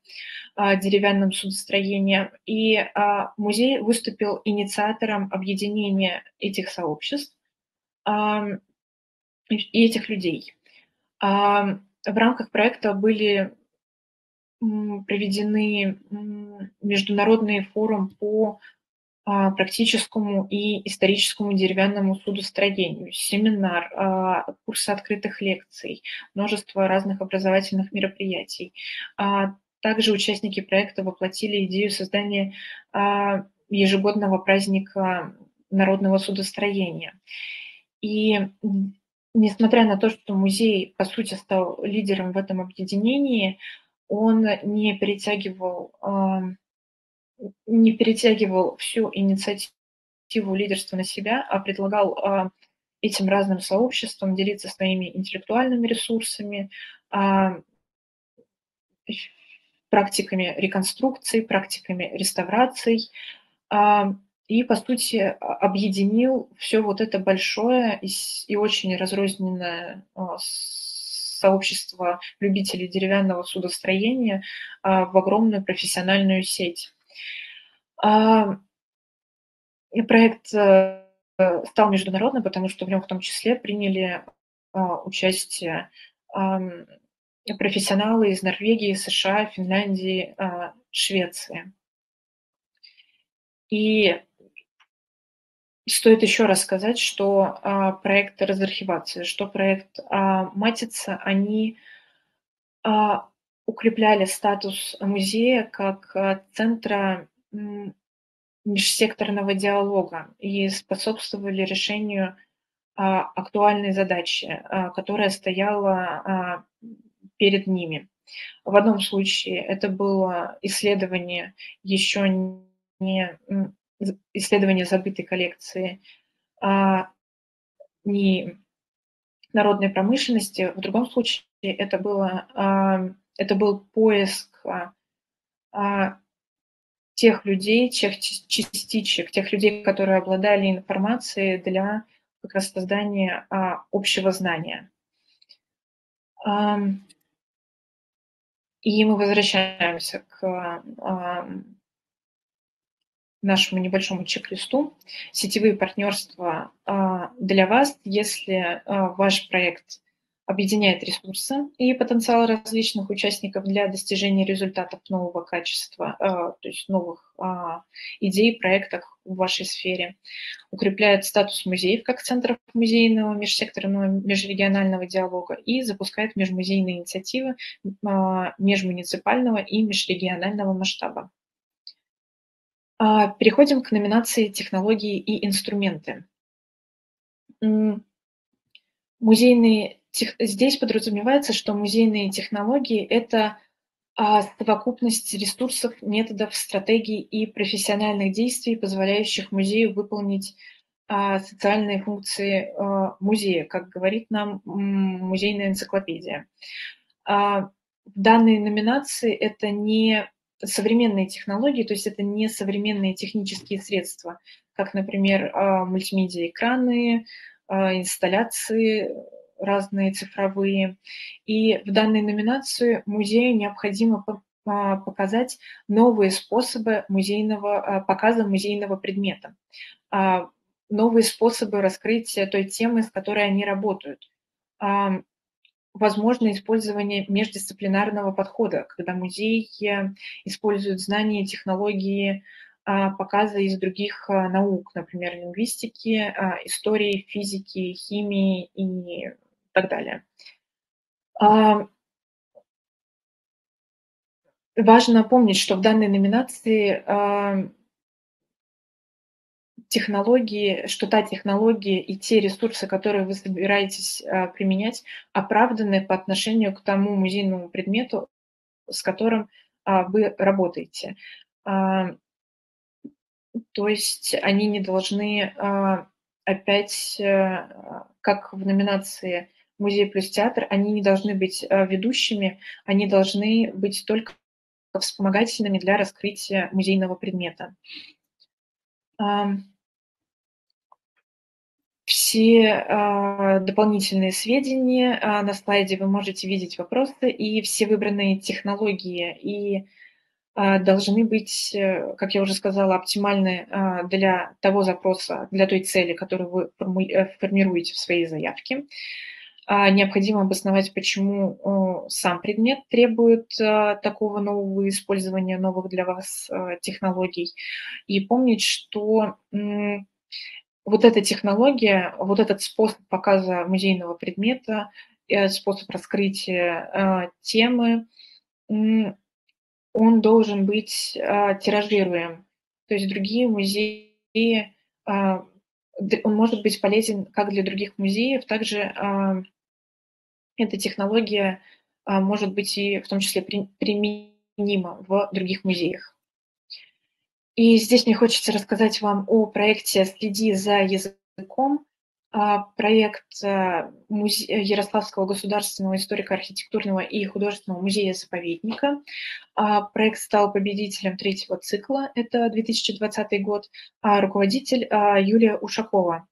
а, деревянным судостроением. И а, музей выступил инициатором объединения этих сообществ и этих людей в рамках проекта были проведены международные форум по а, практическому и историческому деревянному судостроению, семинар, а, курсы открытых лекций, множество разных образовательных мероприятий. А, также участники проекта воплотили идею создания ежегодного праздника народного судостроения. И несмотря на то, что музей, по сути, стал лидером в этом объединении, он не перетягивал, не перетягивал всю инициативу лидерства на себя, а предлагал а, этим разным сообществам делиться своими интеллектуальными ресурсами, а, практиками реконструкции, практиками реставраций, а, и, по сути, а, объединил все вот это большое и, и очень разрозненное а, сообщество любителей деревянного судостроения а, в огромную профессиональную сеть. И проект э, стал международным, потому что в нем в том числе приняли участие профессионалы из Норвегии, США, Финляндии, Швеции. И стоит еще раз сказать, что а, проект разархивации, что проект а, Матица, они а, укрепляли статус музея как а, центра межсекторного диалога и способствовали решению а, актуальной задачи, а, которая стояла а, перед ними. В одном случае это было исследование еще не исследование забытой коллекции, а не народной промышленности. В другом случае это, было, а, это был поиск а, а, тех людей, тех частичек, тех людей, которые обладали информацией для как раз создания общего знания. И мы возвращаемся к нашему небольшому чек-листу. Сетевые партнерства а, для вас, если а, ваш проект объединяет ресурсы и потенциал различных участников для достижения результатов нового качества, а, то есть новых идей, проектов в вашей сфере, укрепляет статус музеев как центров музейного, межсекторного, межрегионального диалога и запускает межмузейные инициативы межмуниципального и межрегионального масштаба. А, переходим к номинации «Технологии и инструменты». Музейные, здесь подразумевается, что музейные технологии – это а, совокупность ресурсов, методов, стратегий и профессиональных действий, позволяющих музею выполнить а, социальные функции музея, как говорит нам музейная энциклопедия. В данной номинации это не современные технологии, то есть это не современные технические средства, как, например, а, мультимедиа-экраны, а, инсталляции разные цифровые. И в данной номинации музею необходимо а, показать новые способы музейного, показа музейного предмета, новые способы раскрытия той темы, с которой они работают возможно использование междисциплинарного подхода, когда музей использует знания и технологии а, показа из других а, наук, например, лингвистики, а, истории, физики, химии и так далее. Важно помнить, что в данной номинации технологии, что та технология и те ресурсы, которые вы собираетесь а, применять, оправданы по отношению к тому музейному предмету, с которым а, вы работаете. А, то есть они не должны опять, как в номинации «Музей плюс театр», они не должны быть ведущими, они должны быть только вспомогательными для раскрытия музейного предмета все э, дополнительные сведения э, на слайде вы можете видеть вопросы и все выбранные технологии и э, должны быть, э, как я уже сказала, оптимальны э, для того запроса, для той цели, которую вы э, формируете в своей заявке. Э, необходимо обосновать, почему сам предмет требует такого нового использования новых для вас технологий. И помнить, что вот эта технология, вот этот способ показа музейного предмета, э, способ раскрытия э, темы, он должен быть э, тиражируем. То есть другие музеи, он может быть полезен как для других музеев, также эта технология может быть и в том числе применима в других музеях. И здесь мне хочется рассказать вам о проекте «Следи за языком», а, проект а, музе... Ярославского государственного историко-архитектурного и художественного музея-заповедника. А, проект стал победителем третьего цикла, это 2020 год, а руководитель Юлия Ушакова.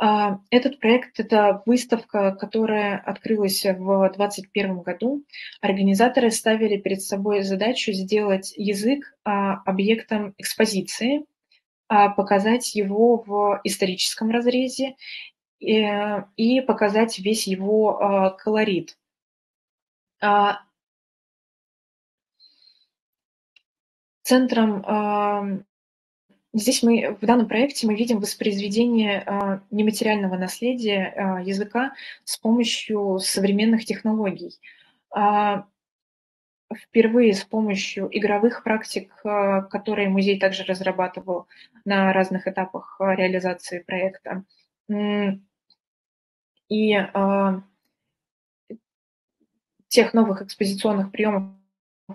А, этот проект – это выставка, которая открылась в 2021 году. Организаторы ставили перед собой задачу сделать язык а, объектом экспозиции, а, показать его в историческом разрезе и показать весь его колорит. Центром Здесь мы в данном проекте мы видим воспроизведение э, нематериального наследия э, языка с помощью современных технологий. Э, впервые с помощью игровых практик, которые музей также разрабатывал на разных этапах реализации проекта. И тех новых экспозиционных приемов,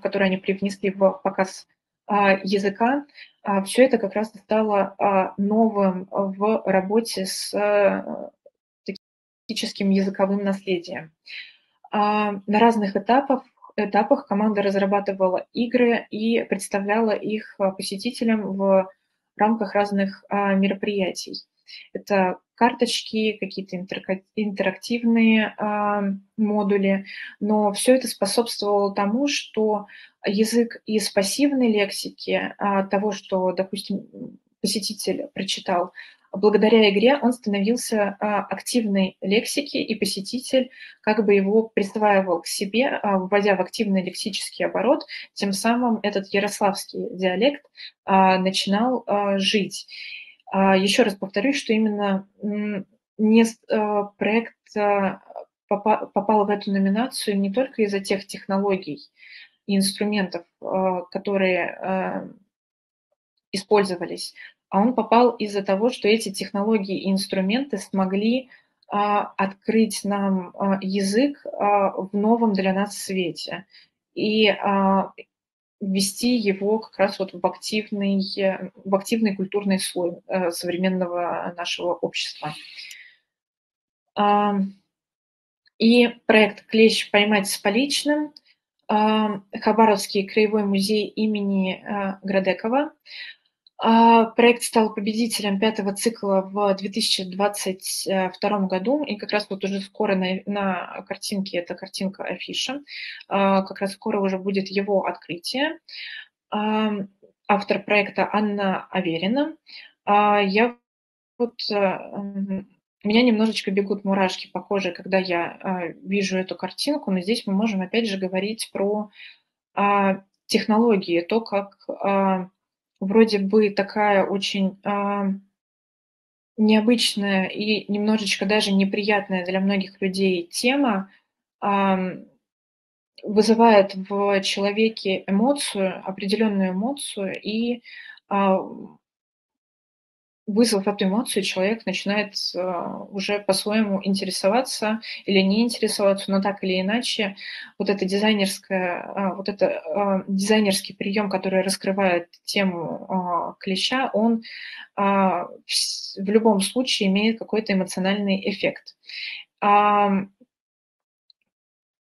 которые они привнесли в показ языка, а, все это как раз стало а, новым в работе с тактическим языковым наследием. На разных этапах, этапах команда разрабатывала игры и представляла их посетителям в рамках разных мероприятий. Это карточки, какие-то интерактивные модули, но все это способствовало тому, что язык из пассивной лексики, а, того, что, допустим, посетитель прочитал, благодаря игре он становился а, активной лексики, и посетитель как бы его присваивал к себе, а, вводя в активный лексический оборот, тем самым этот ярославский диалект начинал жить. Еще раз повторюсь, что именно не проект попал в эту номинацию не только из-за тех технологий, и инструментов, которые использовались, а он попал из-за того, что эти технологии и инструменты смогли а, открыть нам а, язык а, в новом для нас свете. И ввести его как раз вот в активный, в активный культурный слой э, современного нашего общества. И проект «Клещ поймать с поличным» Хабаровский краевой музей имени а, Градекова. А, проект стал победителем пятого цикла в 2022 году, и как раз вот уже скоро на, на картинке, это картинка афиша, а, как раз скоро уже будет его открытие. Автор проекта Анна Аверина. Я вот у меня немножечко бегут мурашки по коже, когда я а, вижу эту картинку, но здесь мы можем опять же говорить про а, технологии, то, как а, вроде бы такая очень а, необычная и немножечко даже неприятная для многих людей тема а, вызывает в человеке эмоцию, определенную эмоцию и а, вызвав эту эмоцию, человек начинает uh, уже по-своему интересоваться или не интересоваться, но так или иначе вот это дизайнерское, uh, вот это uh, дизайнерский прием, который раскрывает тему клеща, он в любом случае имеет какой-то эмоциональный эффект.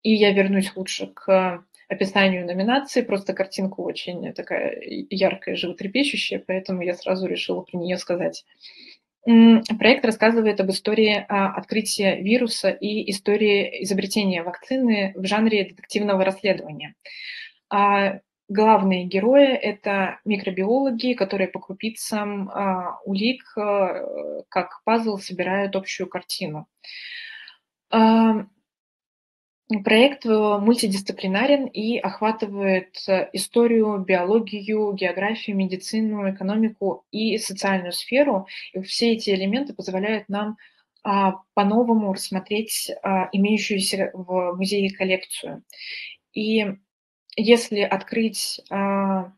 И я вернусь лучше к описанию номинации. Просто картинка очень такая яркая, животрепещущая, поэтому я сразу решила про нее сказать. Проект рассказывает об истории открытия вируса и истории изобретения вакцины в жанре детективного расследования. А главные герои – это микробиологи, которые по крупицам улик, как пазл, собирают общую картину. Проект э, мультидисциплинарен и охватывает э, историю, биологию, географию, медицину, экономику и социальную сферу. И все эти элементы позволяют нам а, по-новому рассмотреть а, имеющуюся в музее коллекцию. И если открыть а,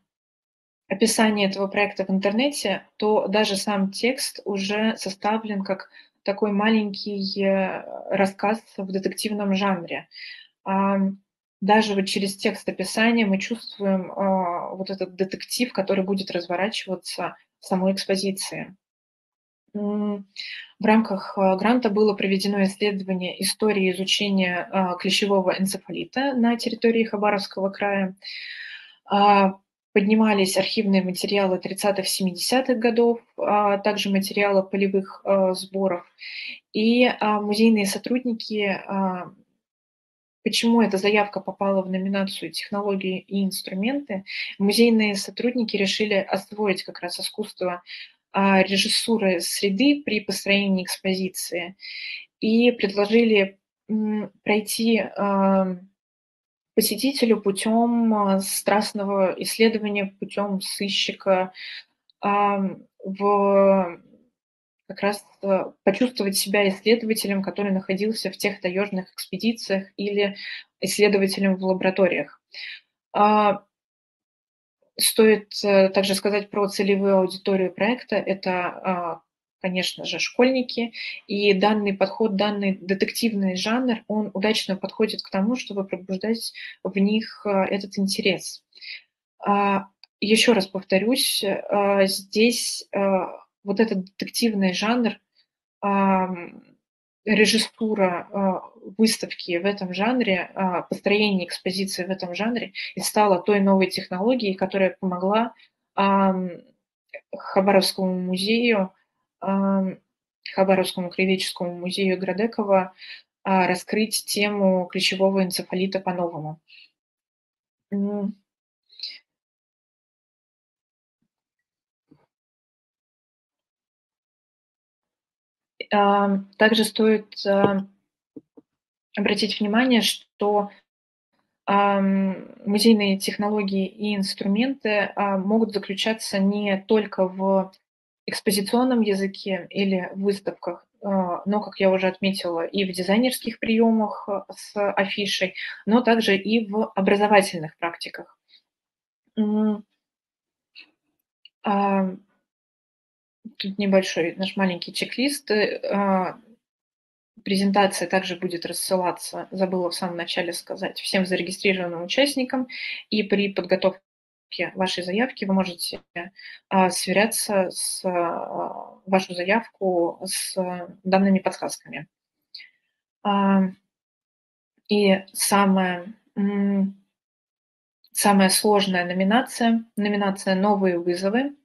описание этого проекта в интернете, то даже сам текст уже составлен как такой маленький э, рассказ в детективном жанре. Даже вот через текст описания мы чувствуем а, вот этот детектив, который будет разворачиваться в самой экспозиции. В рамках а, гранта было проведено исследование истории изучения а, клещевого энцефалита на территории Хабаровского края поднимались архивные материалы 30-70-х годов, а также материалы полевых а, сборов. И а, музейные сотрудники, почему эта заявка попала в номинацию «Технологии и инструменты», музейные сотрудники решили освоить как раз искусство режиссуры среды при построении экспозиции и предложили пройти посетителю путем страстного исследования, путем сыщика, в как раз э, почувствовать себя исследователем, который находился в тех таежных экспедициях или исследователем в лабораториях. А, стоит э, также сказать про целевую аудиторию проекта. Это, а, конечно же, школьники. И данный подход, данный детективный жанр, он удачно подходит к тому, чтобы пробуждать в них э, этот интерес. А, еще раз повторюсь, здесь вот этот детективный жанр, режиссура выставки в этом жанре, а, построение экспозиции в этом жанре и стала той новой технологией, которая помогла Хабаровскому музею, Хабаровскому краеведческому музею Градекова а, раскрыть тему ключевого энцефалита по-новому. Также стоит обратить внимание, что музейные технологии и инструменты а, могут заключаться не только в экспозиционном языке или выставках, а, но, как я уже отметила, и в дизайнерских приемах с афишей, но также и в образовательных практиках. Тут небольшой наш маленький чек-лист. А, презентация также будет рассылаться, забыла в самом начале сказать, всем зарегистрированным участникам. И при подготовке вашей заявки вы можете а, сверяться с а, вашу заявку с данными подсказками. И самая, самая сложная номинация, номинация «Новые вызовы»,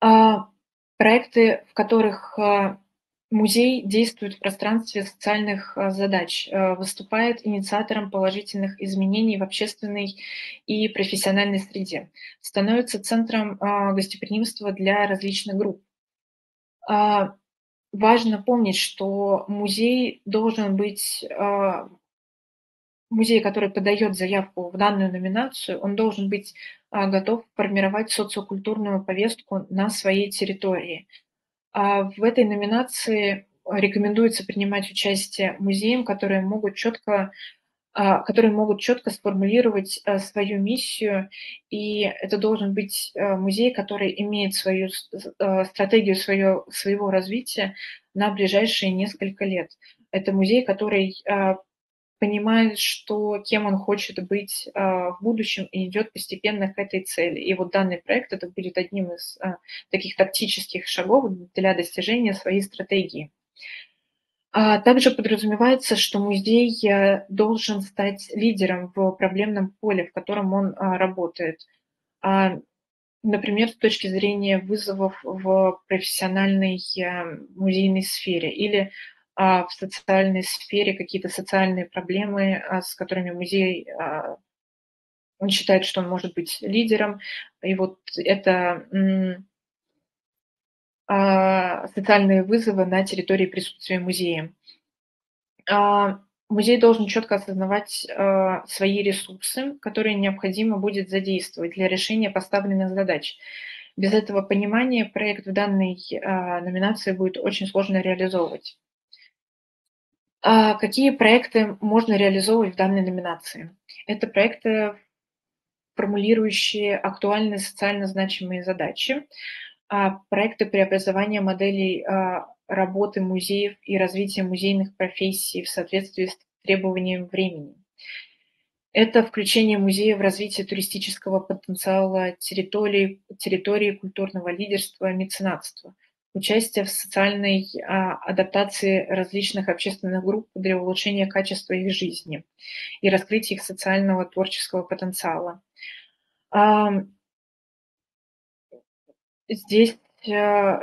проекты, в которых музей действует в пространстве социальных э, задач, э, выступает инициатором положительных изменений в общественной и профессиональной среде, становится центром гостеприимства для различных групп. А, важно помнить, что музей должен быть музей, который подает заявку в данную номинацию, он должен быть готов формировать социокультурную повестку на своей территории. А в этой номинации рекомендуется принимать участие музеям, которые могут четко а, которые могут четко сформулировать свою миссию, и это должен быть музей, который имеет свою стратегию свое, своего развития на ближайшие несколько лет. Это музей, который понимает, что кем он хочет быть а, в будущем и идет постепенно к этой цели. И вот данный проект это будет одним из а, таких тактических шагов для достижения своей стратегии. А также подразумевается, что музей э, должен стать лидером в проблемном поле, в котором он работает. Например, с точки зрения вызовов в профессиональной э, музейной сфере или в социальной сфере какие-то социальные проблемы, а, с которыми музей а, он считает, что он может быть лидером. И вот это социальные вызовы на территории присутствия музея. Музей должен четко осознавать свои ресурсы, которые необходимо будет задействовать для решения поставленных задач. Без этого понимания проект в данной номинации будет очень сложно реализовывать. А какие проекты можно реализовывать в данной номинации? Это проекты, формулирующие актуальные социально значимые задачи, а проекты преобразования моделей а, работы музеев и развития музейных профессий в соответствии с требованием времени. Это включение музея в развитие туристического потенциала территории, территории культурного лидерства, меценатства – участие в социальной а, адаптации различных общественных групп для улучшения качества их жизни и раскрытия их социального творческого потенциала. Здесь а,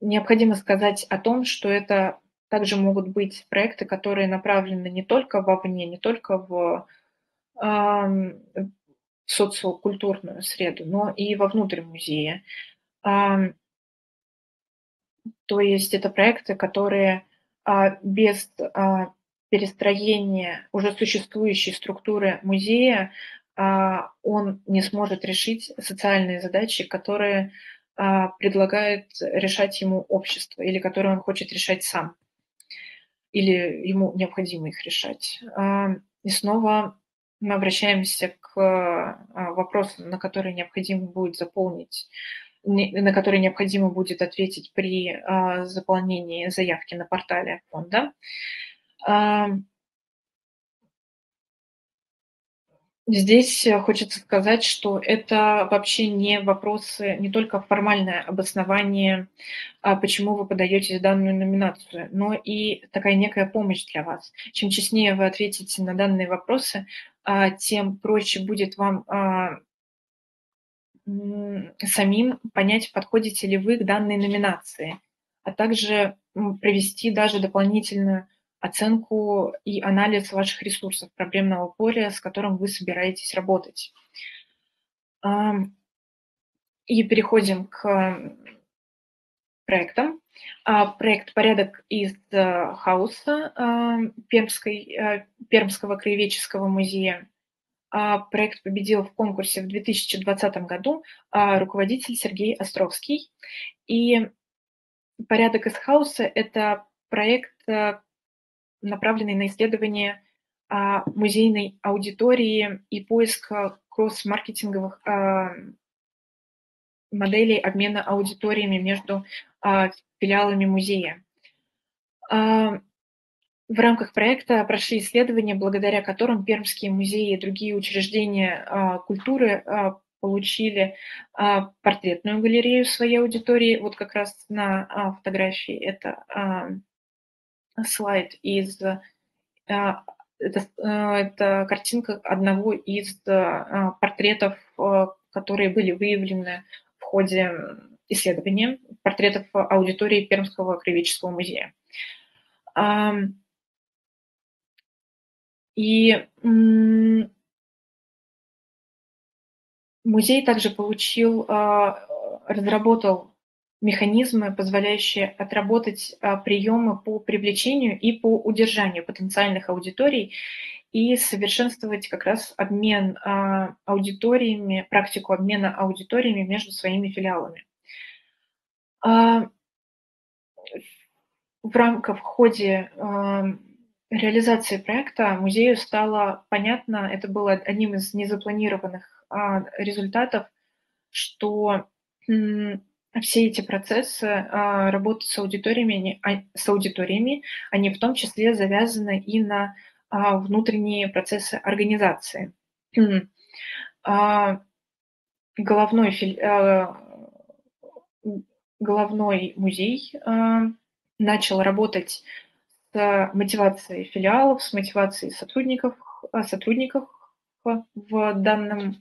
необходимо сказать о том, что это также могут быть проекты, которые направлены не только вовне, не только в социокультурную среду, но и вовнутрь музея. То есть это проекты, которые без перестроения уже существующей структуры музея он не сможет решить социальные задачи, которые предлагает решать ему общество или которые он хочет решать сам или ему необходимо их решать. И снова мы обращаемся к а, вопросам, на которые необходимо будет заполнить, на которые необходимо будет ответить при а, заполнении заявки на портале фонда. Здесь э, хочется сказать, что это вообще не вопросы, не только формальное обоснование, а почему вы подаете данную номинацию, но и такая некая помощь для вас. Чем честнее вы ответите на данные вопросы, а, тем проще будет вам а, самим понять, подходите ли вы к данной номинации, а также провести даже дополнительную оценку и анализ ваших ресурсов проблемного поля, с которым вы собираетесь работать. И переходим к проектам. А, проект «Порядок из э, хаоса» Пермской, э, Пермского краеведческого музея. А, проект победил в конкурсе в 2020 году а, руководитель Сергей Островский. И «Порядок из хаоса» – это проект, э, направленный на исследование а, музейной аудитории и поиск кросс-маркетинговых моделей обмена аудиториями между филиалами музея. В рамках проекта прошли исследования, благодаря которым пермские музеи и другие учреждения культуры получили портретную галерею своей аудитории. Вот как раз на фотографии это слайд из... Это, это картинка одного из портретов, которые были выявлены в ходе исследования, портретов аудитории Пермского краеведческого музея. И музей также получил, разработал механизмы, позволяющие отработать а, приемы по привлечению и по удержанию потенциальных аудиторий и совершенствовать как раз обмен а, аудиториями, практику обмена аудиториями между своими филиалами. А, в рамках, в ходе реализации проекта музею стало понятно, это было одним из незапланированных результатов, что все эти процессы а, работы с аудиториями, они, а, с аудиториями, они в том числе завязаны и на а, внутренние процессы организации. Головной, головной музей начал работать с мотивацией филиалов, с мотивацией сотрудников, сотрудников в данном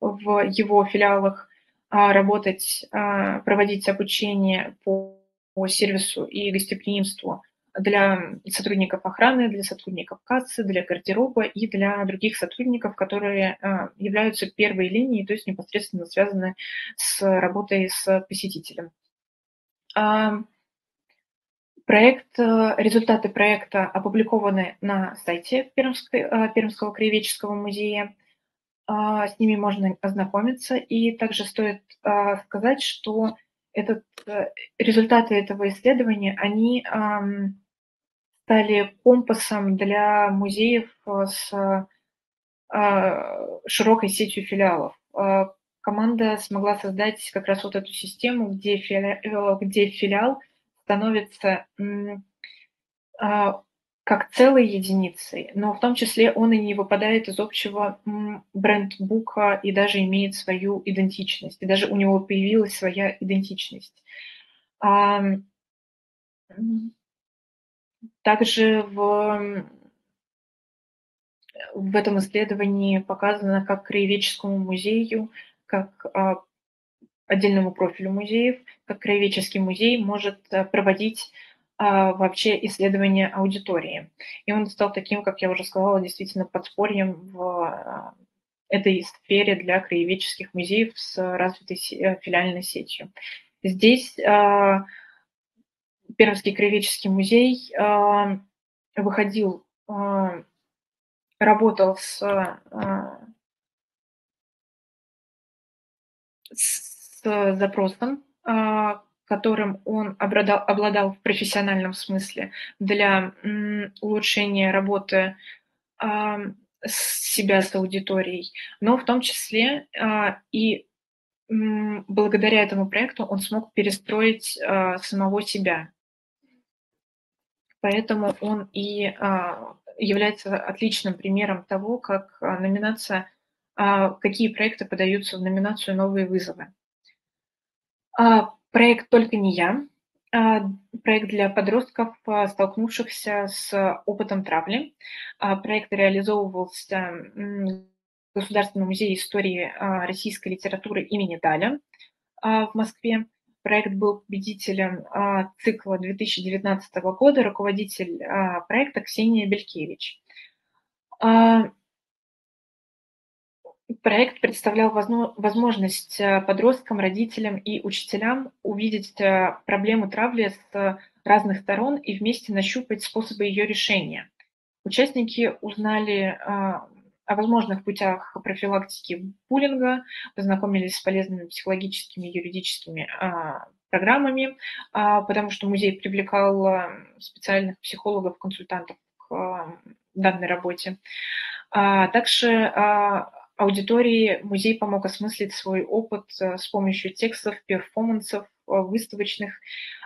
в его филиалах а, работать, а, проводить обучение по, по сервису и гостеприимству для сотрудников охраны, для сотрудников кассы, для гардероба и для других сотрудников, которые являются первой линией, то есть непосредственно связаны с работой с посетителем. Проект, результаты проекта опубликованы на сайте Пермской, Пермского краеведческого музея. А, с ними можно ознакомиться. И также стоит а, сказать, что этот, э, результаты этого исследования, они стали компасом для музеев э, с а, широкой сетью филиалов. Команда смогла создать как раз вот эту систему, где филиал, где филиал становится как целой единицей, но в том числе он и не выпадает из общего брендбука и даже имеет свою идентичность, и даже у него появилась своя идентичность. Также в, в этом исследовании показано, как краеведческому музею, как а, отдельному профилю музеев, как краеведческий музей может э, проводить а, вообще исследование аудитории. И он стал таким, как я уже сказала, действительно подспорьем в а, этой сфере для краеведческих музеев с развитой э, филиальной сетью. Здесь Пермский краеведческий музей выходил, работал с, с запросом, которым он обладал, обладал в профессиональном смысле для улучшения работы себя с аудиторией, но в том числе и благодаря этому проекту он смог перестроить самого себя. Поэтому он и является отличным примером того, как номинация, какие проекты подаются в номинацию «Новые вызовы». Проект «Только не я» а, проект для подростков, а, столкнувшихся с опытом травли. А, проект реализовывался в Государственном музее истории российской литературы имени Даля в Москве. Проект был победителем цикла 2019 года, руководитель проекта Ксения Белькевич. Проект представлял возможность э, подросткам, родителям и учителям увидеть э, проблему травли с разных сторон и вместе нащупать способы ее решения. Участники узнали э, о возможных путях профилактики буллинга, познакомились с полезными психологическими и юридическими программами, потому что музей привлекал специальных психологов, консультантов к данной работе. Также Аудитории музей помог осмыслить свой опыт э, с помощью текстов, перформансов, э, выставочных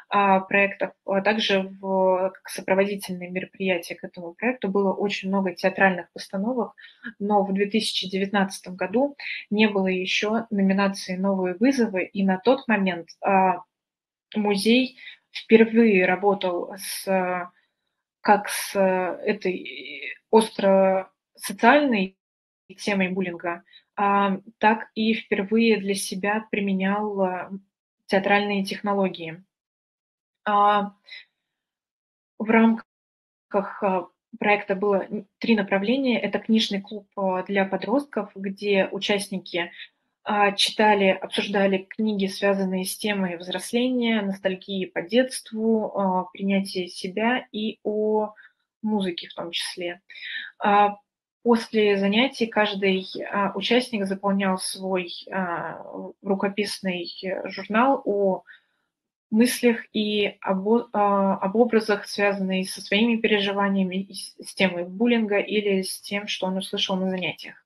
а, проектов. А также в, сопроводительные мероприятия к этому проекту было очень много театральных постановок, но в 2019 году не было еще номинации «Новые вызовы», и на тот момент а, музей впервые работал с, как с этой остро социальной темой буллинга, а, так и впервые для себя применял а, театральные технологии. А, в рамках проекта было три направления. Это книжный клуб для подростков, где участники читали, обсуждали книги, связанные с темой взросления, ностальгии по детству, принятия себя и о музыке в том числе. После занятий каждый а, участник заполнял свой а, рукописный журнал о мыслях и об, а, об образах, связанных со своими переживаниями, с темой буллинга или с тем, что он услышал на занятиях.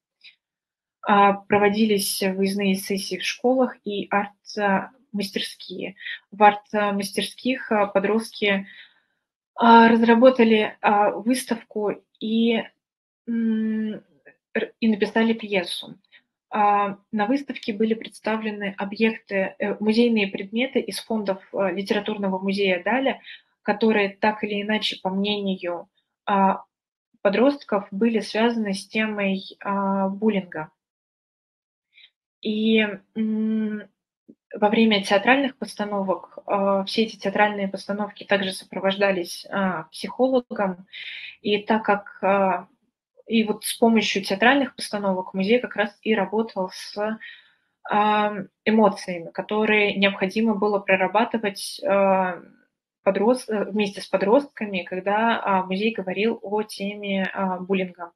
Проводились выездные сессии в школах и арт-мастерские. В арт-мастерских подростки разработали выставку и и написали пьесу. А, на выставке были представлены объекты, э, музейные предметы из фондов э, литературного музея Даля, которые так или иначе, по мнению а, подростков, были связаны с темой а, буллинга. И во время театральных постановок все эти театральные постановки также сопровождались психологом, и так как и вот с помощью театральных постановок музей как раз и работал с эмоциями, которые необходимо было прорабатывать а, подрост... вместе с подростками, когда а, музей говорил о теме а, буллинга.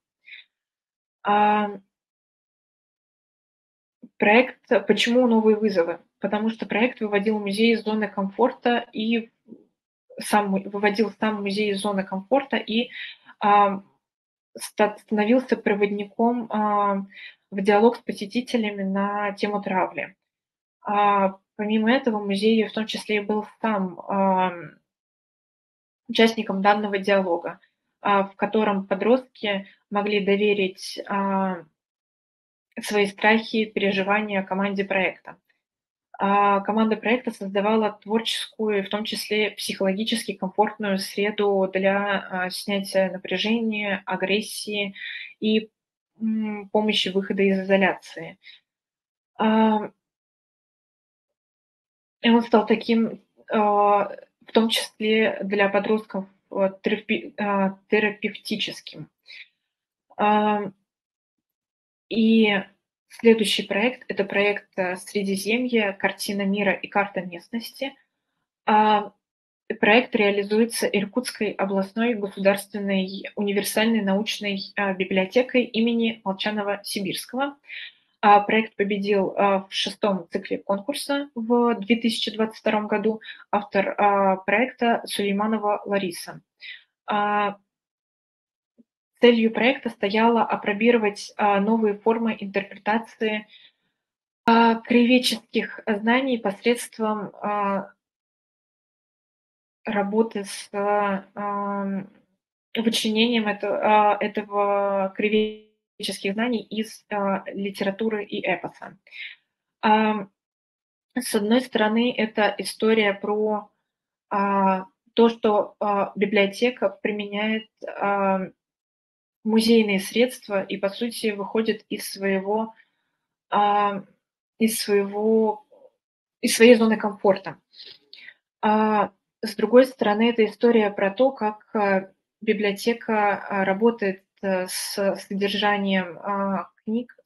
Проект «Почему новые вызовы?» Потому что проект выводил музей из зоны комфорта и сам выводил сам музей из зоны комфорта и становился проводником а, в диалог с посетителями на тему травли. А, помимо этого, музей в том числе и был сам а, участником данного диалога, в котором подростки могли доверить свои страхи, переживания команде проекта. А команда проекта создавала творческую, в том числе психологически комфортную среду для а, снятия напряжения, агрессии и помощи выхода из изоляции. А, и он стал таким, в том числе для подростков, терапевтическим. И Следующий проект – это проект «Средиземье. Картина мира и карта местности». Проект реализуется Иркутской областной государственной универсальной научной библиотекой имени Молчанова-Сибирского. Проект победил в шестом цикле конкурса в 2022 году. Автор проекта Сулейманова Лариса. Целью проекта стояло опробировать новые формы интерпретации краеведческих знаний посредством работы с вычленением этого, этого краеведческих знаний из литературы и эпоса. С одной стороны, это история про то, что библиотека применяет музейные средства и, по сути, выходит из своего, из своего, из своей зоны комфорта. С другой стороны, это история про то, как а, библиотека а, работает э, с содержанием а, книг,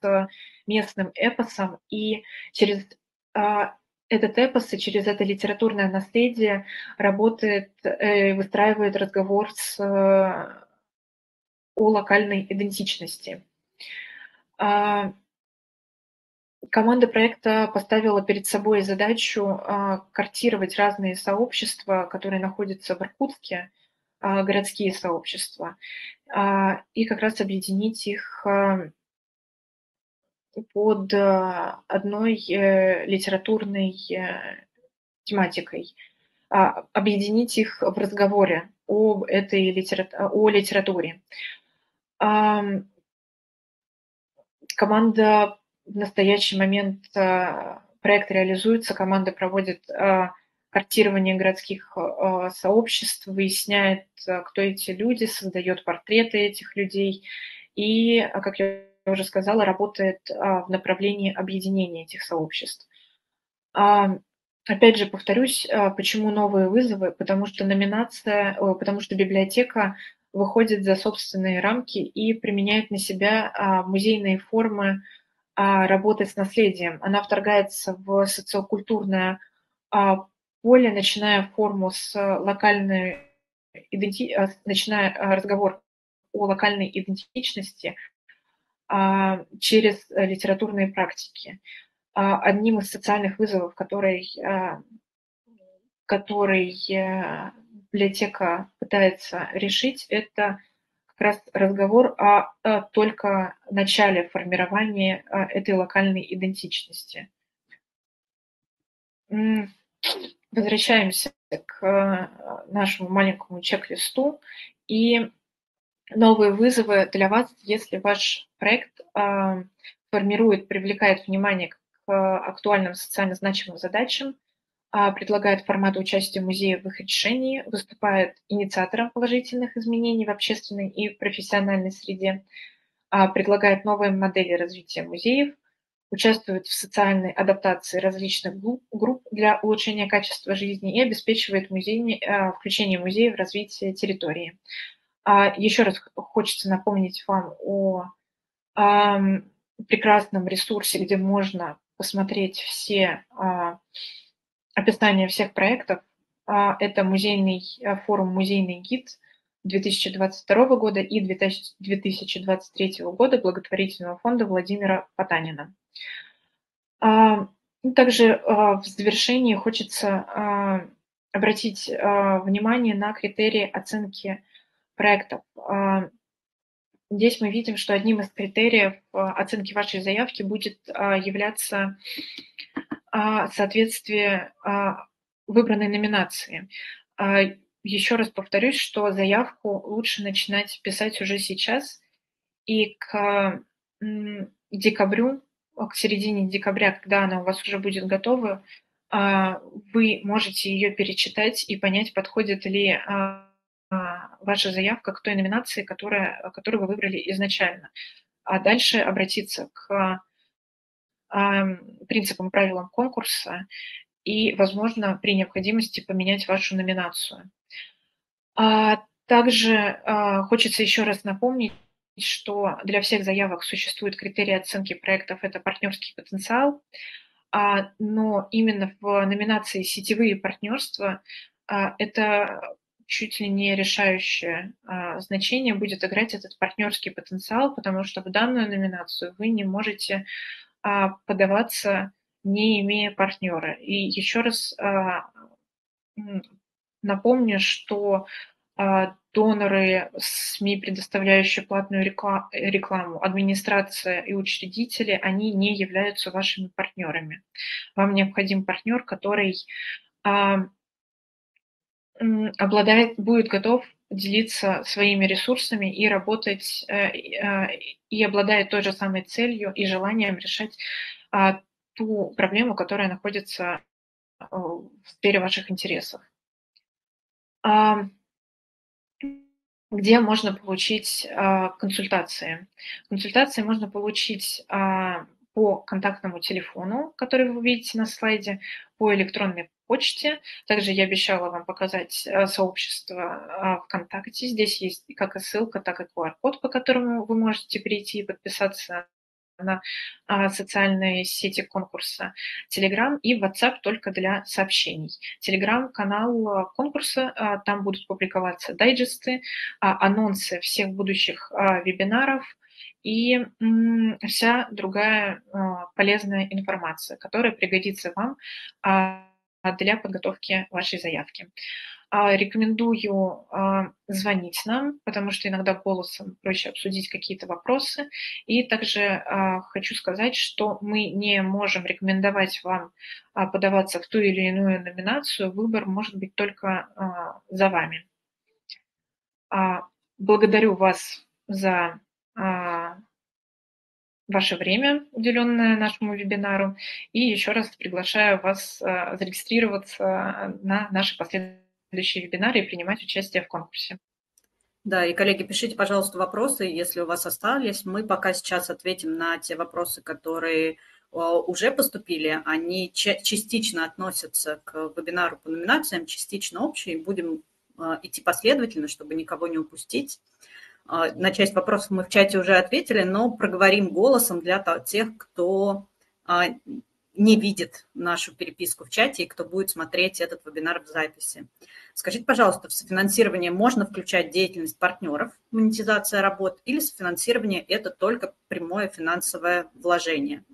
с местным эпосом, и через этот эпос и через это литературное наследие работает, э, выстраивает разговор с, о локальной идентичности. Команда проекта поставила перед собой задачу а, картировать разные сообщества, которые находятся в Иркутске, а, городские сообщества, а, и как раз объединить их под одной э, литературной э, тематикой, объединить их в разговоре об этой литера... о литературе. Команда в настоящий момент э, проект реализуется, команда проводит э, картирование городских э, сообществ, выясняет, кто эти люди, создает портреты этих людей и, как я уже сказала, работает в направлении объединения этих сообществ. А, опять же, повторюсь, почему новые вызовы? Потому что номинация, потому что библиотека выходит за собственные рамки и применяет на себя а, музейные формы а, работы с наследием. Она вторгается в социокультурное а, поле, начиная форму с локальной иденти... Начиная разговор о локальной идентичности через литературные практики. Одним из социальных вызовов, который, который библиотека пытается решить, это как раз разговор о, о только начале формирования а, этой локальной идентичности. Возвращаемся к а, нашему маленькому чек-листу и новые вызовы для вас, если ваш проект формирует, привлекает внимание к актуальным социально значимым задачам, предлагает форматы участия музея в их решении, выступает инициатором положительных изменений в общественной и профессиональной среде, а, предлагает новые модели развития музеев, участвует в социальной адаптации различных групп для улучшения качества жизни и обеспечивает музей, а, включение музея в развитие территории. Еще раз хочется напомнить вам о прекрасном ресурсе, где можно посмотреть все описание всех проектов. А, это музейный э, форум «Музейный гид» 2022 года и 2023 года благотворительного фонда Владимира Потанина. А, также а, в завершении хочется обратить внимание на критерии оценки проектов. Здесь мы видим, что одним из критериев оценки вашей заявки будет являться соответствие а, выбранной номинации. А, еще раз повторюсь, что заявку лучше начинать писать уже сейчас, и к декабрю, к середине декабря, когда она у вас уже будет готова, вы можете ее перечитать и понять, подходит ли ваша заявка к той номинации, которая, которую вы выбрали изначально. А дальше обратиться к принципам, правилам конкурса и, возможно, при необходимости поменять вашу номинацию. А также а, хочется еще раз напомнить, что для всех заявок существует критерий оценки проектов – это партнерский потенциал, а, но именно в номинации «Сетевые партнерства» это чуть ли не решающее значение будет играть этот партнерский потенциал, потому что в данную номинацию вы не можете подаваться, не имея партнера. И еще раз напомню, что доноры, СМИ, предоставляющие платную рекламу, администрация и учредители, они не являются вашими партнерами. Вам необходим партнер, который а, обладает, будет готов делиться своими ресурсами и работать, э, э, и обладает той же самой целью и желанием решать а, ту проблему, которая находится э, в сфере ваших интересов где можно получить а, консультации. Консультации можно получить а, по контактному телефону, который вы видите на слайде, по электронной почте. Также я обещала вам показать а, сообщество ВКонтакте. Здесь есть как и ссылка, так и QR-код, по которому вы можете перейти и подписаться на а, социальные сети конкурса Telegram и WhatsApp только для сообщений. Telegram канал конкурса, там будут публиковаться дайджесты, анонсы всех будущих вебинаров и вся другая полезная информация, которая пригодится вам для подготовки вашей заявки. А, рекомендую а, звонить нам, потому что иногда голосом проще обсудить какие-то вопросы. И также а, хочу сказать, что мы не можем рекомендовать вам подаваться в ту или иную номинацию. Выбор может быть только за вами. Благодарю вас за ваше время, уделенное нашему вебинару, и еще раз приглашаю вас зарегистрироваться на наши последующие следующие вебинары и принимать участие в конкурсе. Да, и, коллеги, пишите, пожалуйста, вопросы, если у вас остались. Мы пока сейчас ответим на те вопросы, которые уже поступили. Они частично относятся к вебинару по номинациям, частично общие. Будем идти последовательно, чтобы никого не упустить. А, на часть вопросов мы в чате уже ответили, но проговорим голосом для тех, кто а, не видит нашу переписку в чате и кто будет смотреть этот вебинар в записи. Скажите, пожалуйста, в софинансирование можно включать деятельность партнеров, монетизация работ, или софинансирование – это только прямое финансовое вложение?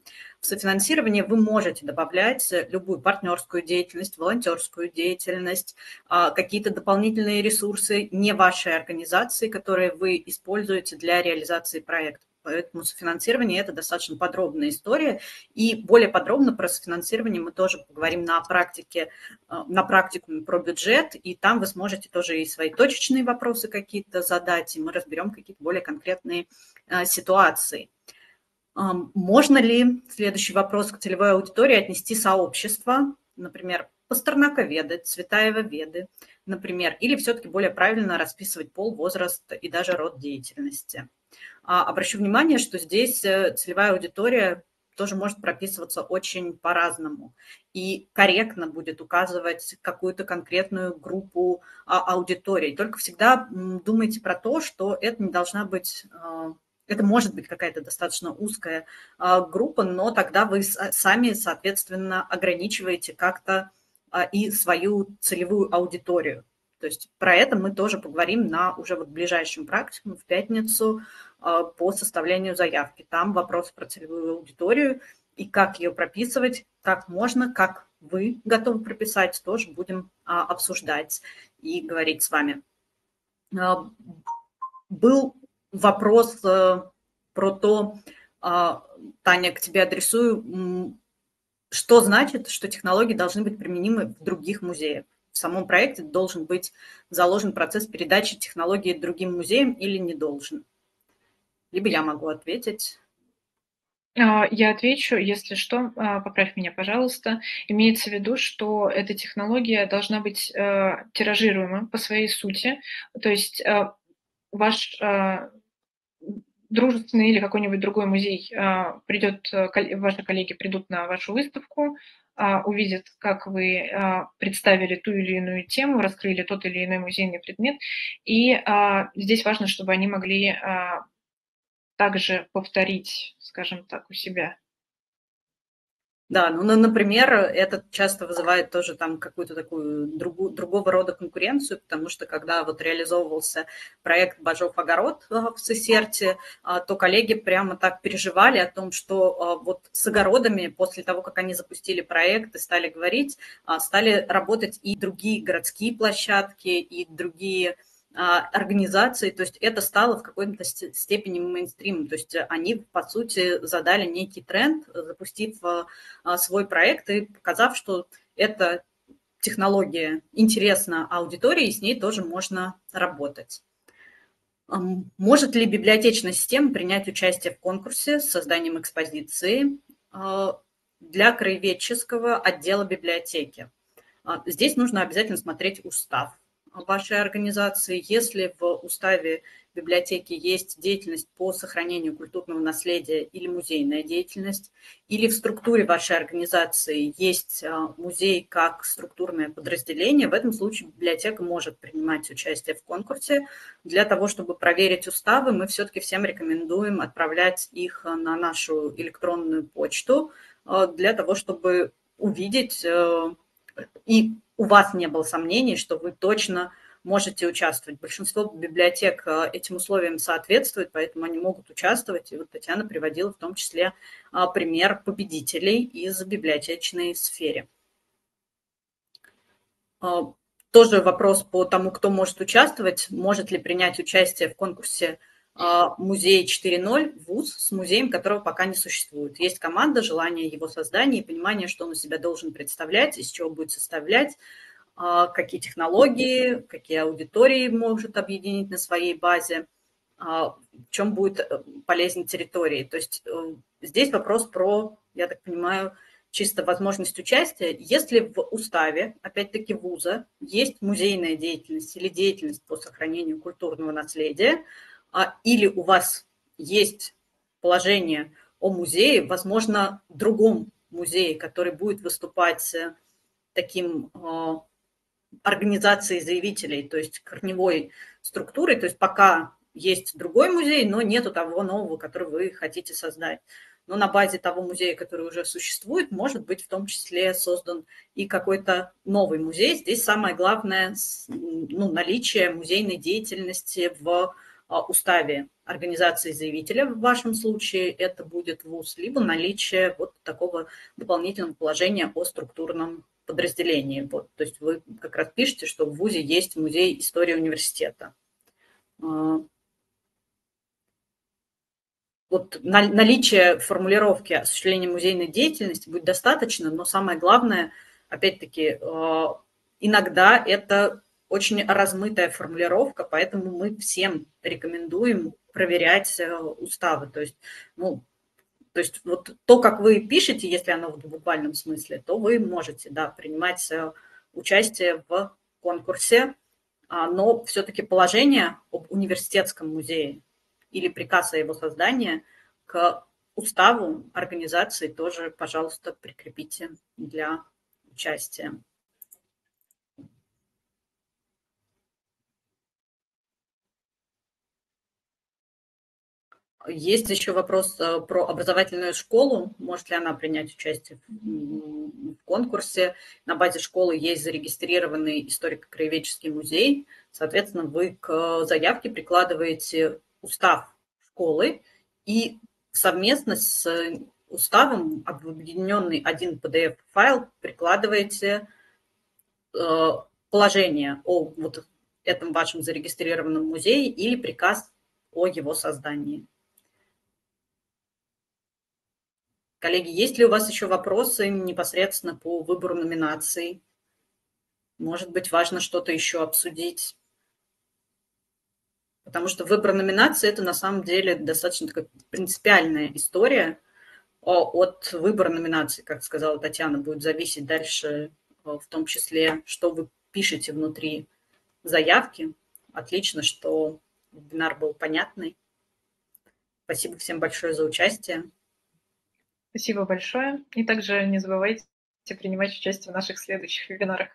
В софинансирование вы можете добавлять любую партнерскую деятельность, волонтерскую деятельность, а, какие-то дополнительные ресурсы не вашей организации, которые вы используете для реализации проекта. Поэтому софинансирование – это достаточно подробная история. И более подробно про софинансирование мы тоже поговорим на практике, э, на практикуме про бюджет. И там вы сможете тоже и свои точечные вопросы какие-то задать, и мы разберем какие-то более конкретные э, ситуации. Можно ли, следующий вопрос к целевой аудитории, отнести сообщество, например, пастернаковеды, цветаевоведы, например, или все-таки более правильно расписывать пол, возраст и даже род деятельности – а, обращу внимание, что здесь э, целевая аудитория тоже может прописываться очень по-разному. И корректно будет указывать какую-то конкретную группу а, аудитории. Только всегда думайте про то, что это не должна быть а, это может быть какая-то достаточно узкая группа, но тогда вы сами, соответственно, ограничиваете как-то и свою целевую аудиторию. То есть про это мы тоже поговорим на уже вот ближайшем практикуме в пятницу а, по составлению заявки. Там вопрос про целевую аудиторию и как ее прописывать, как можно, как вы готовы прописать, тоже будем а, обсуждать и говорить с вами. А, был вопрос э, про то, Таня, к тебе адресую, что значит, что технологии должны быть применимы в других музеях в самом проекте должен быть заложен процесс передачи технологии другим музеям или не должен? Либо я могу ответить. А, я отвечу, если что, а, поправь меня, пожалуйста. Имеется в виду, что эта технология должна быть э, тиражируема по своей сути. То есть э, ваш дружественный или какой-нибудь другой музей придет, ваши коллеги придут на вашу выставку, а, увидят, как вы а, представили ту или иную тему, раскрыли тот или иной музейный предмет. И а, здесь важно, чтобы они могли также повторить, скажем так, у себя. Да, ну, например, это часто вызывает тоже там какую-то такую другу, другого рода конкуренцию, потому что когда вот реализовывался проект «Бажов-огород» в Сесерте, а, то коллеги прямо так переживали о том, что а, вот с огородами после того, как они запустили проект и стали говорить, а, стали работать и другие городские площадки, и другие а, организации, то есть это стало в какой-то степени мейнстримом, то есть они, по сути, задали некий тренд, запустив а, свой проект и показав, что эта технология интересна аудитории, и с ней тоже можно работать. Может ли библиотечная система принять участие в конкурсе с созданием экспозиции а, для краеведческого отдела библиотеки? Здесь нужно обязательно смотреть устав вашей организации. Если в уставе библиотеки есть деятельность по сохранению культурного наследия или музейная деятельность, или в структуре вашей организации есть а, музей как структурное подразделение, в этом случае библиотека может принимать участие в конкурсе. Для того, чтобы проверить уставы, мы все-таки всем рекомендуем отправлять их на нашу электронную почту а, для того, чтобы увидеть и у вас не было сомнений, что вы точно можете участвовать. Большинство библиотек э, этим условиям соответствует, поэтому они могут участвовать. И вот Татьяна приводила в том числе а, пример победителей из библиотечной сферы. А, тоже вопрос по тому, кто может участвовать, может ли принять участие в конкурсе музей 4.0 вуз с музеем, которого пока не существует. Есть команда, желание его создания и понимание, что он из себя должен представлять, из чего будет составлять, а, какие технологии, какие аудитории может объединить на своей базе, а, в чем будет э, полезен территории. То есть э, здесь вопрос про, я так понимаю, чисто возможность участия. Если в уставе, опять-таки вуза, есть музейная деятельность или деятельность по сохранению культурного наследия, а, или у вас есть положение о музее, возможно, другом музее, который будет выступать э, таким э, организацией заявителей, то есть корневой структурой, то есть пока есть другой музей, но нету того нового, который вы хотите создать. Но на базе того музея, который уже существует, может быть в том числе создан и какой-то новый музей. Здесь самое главное ну, наличие музейной деятельности в уставе организации заявителя, в вашем случае это будет ВУЗ, либо наличие вот такого дополнительного положения о структурном подразделении. Вот, то есть вы как раз пишете, что в ВУЗе есть музей истории университета. А, вот наличие формулировки осуществления музейной деятельности будет достаточно, но самое главное, опять-таки, а, иногда это очень размытая формулировка, поэтому мы всем рекомендуем проверять э, уставы. То есть, ну, то есть вот то, как вы пишете, если оно в буквальном смысле, то вы можете, да, принимать э, участие в конкурсе, а, но все-таки положение об университетском музее или приказ о его создании к уставу организации тоже, пожалуйста, прикрепите для участия. Есть еще вопрос э, про образовательную школу. Может ли она принять участие в конкурсе? На базе школы есть зарегистрированный историко-краеведческий музей. Соответственно, вы к заявке прикладываете устав школы и совместно с уставом, объединенный один PDF-файл, прикладываете э, положение о вот этом вашем зарегистрированном музее или приказ о его создании. Коллеги, есть ли у вас еще вопросы непосредственно по выбору номинаций? Может быть, важно что-то еще обсудить? Потому что выбор номинации – это на самом деле достаточно такая принципиальная история. От выбора номинации, как сказала Татьяна, будет зависеть дальше, в том числе, что вы пишете внутри заявки. Отлично, что вебинар был понятный. Спасибо всем большое за участие. Спасибо большое. И также не забывайте принимать участие в наших следующих вебинарах.